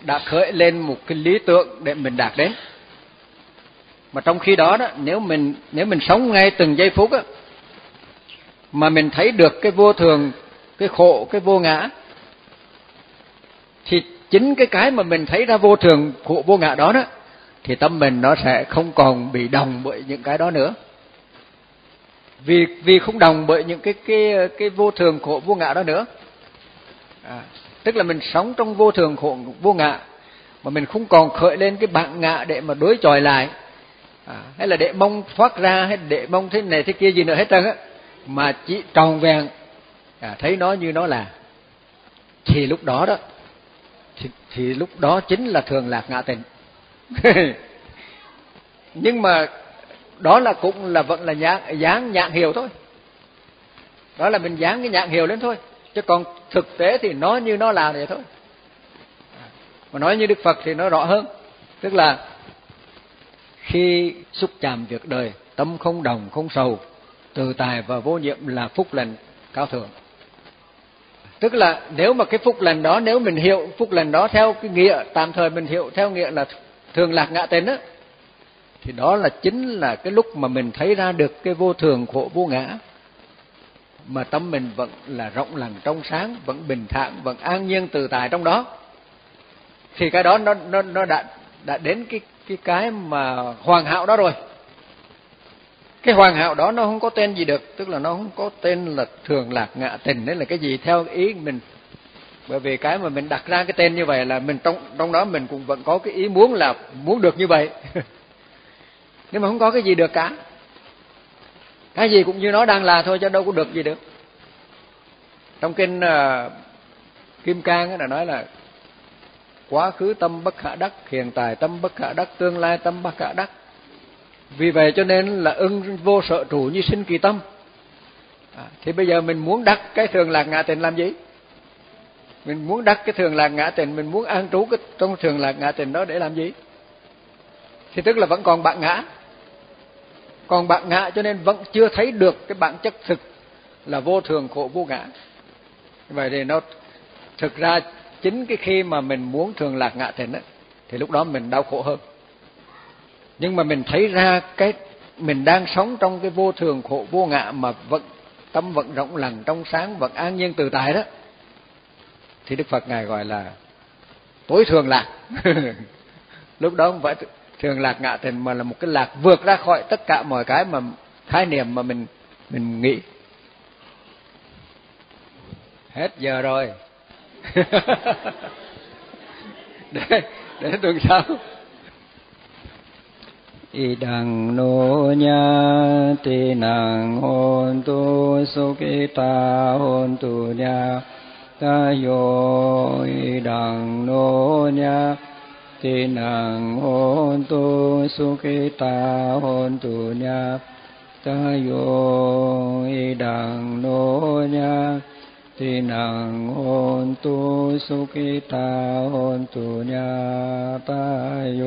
đã khởi lên một cái lý tưởng để mình đạt đến mà trong khi đó đó nếu mình nếu mình sống ngay từng giây phút á mà mình thấy được cái vô thường cái khổ cái vô ngã thì chính cái cái mà mình thấy ra vô thường khổ vô ngã đó đó thì tâm mình nó sẽ không còn bị đồng bởi những cái đó nữa. Vì vì không đồng bởi những cái cái cái vô thường khổ vô ngã đó nữa. À, tức là mình sống trong vô thường khổ vô ngã mà mình không còn khởi lên cái bản ngã để mà đối chọi lại à, hay là để mong thoát ra hay để mong thế này thế kia gì nữa hết trơn á mà chỉ tròn vẹn. À, thấy nó như nó là. Thì lúc đó đó thì, thì lúc đó chính là thường lạc ngã tình. Nhưng mà đó là cũng là vẫn là nhãn dán nhãn hiệu thôi. Đó là mình dán cái nhãn hiệu lên thôi. Chứ còn thực tế thì nó như nó là vậy thôi. À, mà nói như đức phật thì nó rõ hơn. Tức là khi xúc chạm việc đời, tâm không đồng, không sầu, từ tài và vô nhiệm là phúc lành cao thượng. Tức là nếu mà cái phúc lành đó, nếu mình hiểu phúc lành đó theo cái nghĩa, tạm thời mình hiểu theo nghĩa là thường lạc ngạ tên á, thì đó là chính là cái lúc mà mình thấy ra được cái vô thường, khổ, vô ngã. Mà tâm mình vẫn là rộng lành, trong sáng, vẫn bình thản, vẫn an nhiên từ tài trong đó. Thì cái đó nó nó nó đã đã đến cái cái cái mà hoàn hảo đó rồi. Cái hoàn hảo đó nó không có tên gì được tức là nó không có tên là thường lạc ngạ tình đấy là cái gì? Theo ý mình. Bởi vì cái mà mình đặt ra cái tên như vậy là mình trong trong đó mình cũng vẫn có cái ý muốn là muốn được như vậy. Nhưng mà không có cái gì được cả. Cái gì cũng như nó đang là thôi chứ đâu có được gì được. Trong kinh uh, kim cang là nói là quá khứ tâm bất khả đắc hiện tại tâm bất khả đắc tương lai tâm bất khả đắc. Vì vậy cho nên là ưng vô sợ trụ như sinh kỳ tâm. À, thì bây giờ mình muốn đắc cái thường lạc ngã tình làm gì? Mình muốn đắc cái thường lạc ngã tình mình muốn an trú cái trong thường lạc ngã tình đó để làm gì? Thì tức là vẫn còn bạn ngã. Còn bạn ngã cho nên vẫn chưa thấy được cái bản chất thực là vô thường khổ vô ngã. Vậy thì nó thực ra chính cái khi mà mình muốn thường lạc ngạ thịnh á, thì lúc đó mình đau khổ hơn. Nhưng mà mình thấy ra cái mình đang sống trong cái vô thường khổ vô ngạ mà vẫn, tâm vẫn rộng lặng, trong sáng vẫn an nhiên từ tại đó, thì đức phật ngài gọi là tối thường lạc. Lúc đó không phải thường lạc ngạ thịnh mà là một cái lạc vượt ra khỏi tất cả mọi cái mà, khái niệm mà mình mình nghĩ. Hết giờ rồi. để tuần sau y đằng nô nha tỳ nàng hôn tu su ki ta hôn tu nha ca yo y đằng nô nha tỳ nàng hôn tu su ki ta hôn tu nha ca yo y đằng nô nha สินังโอนตุสุกิตาโอนตุญาตายโย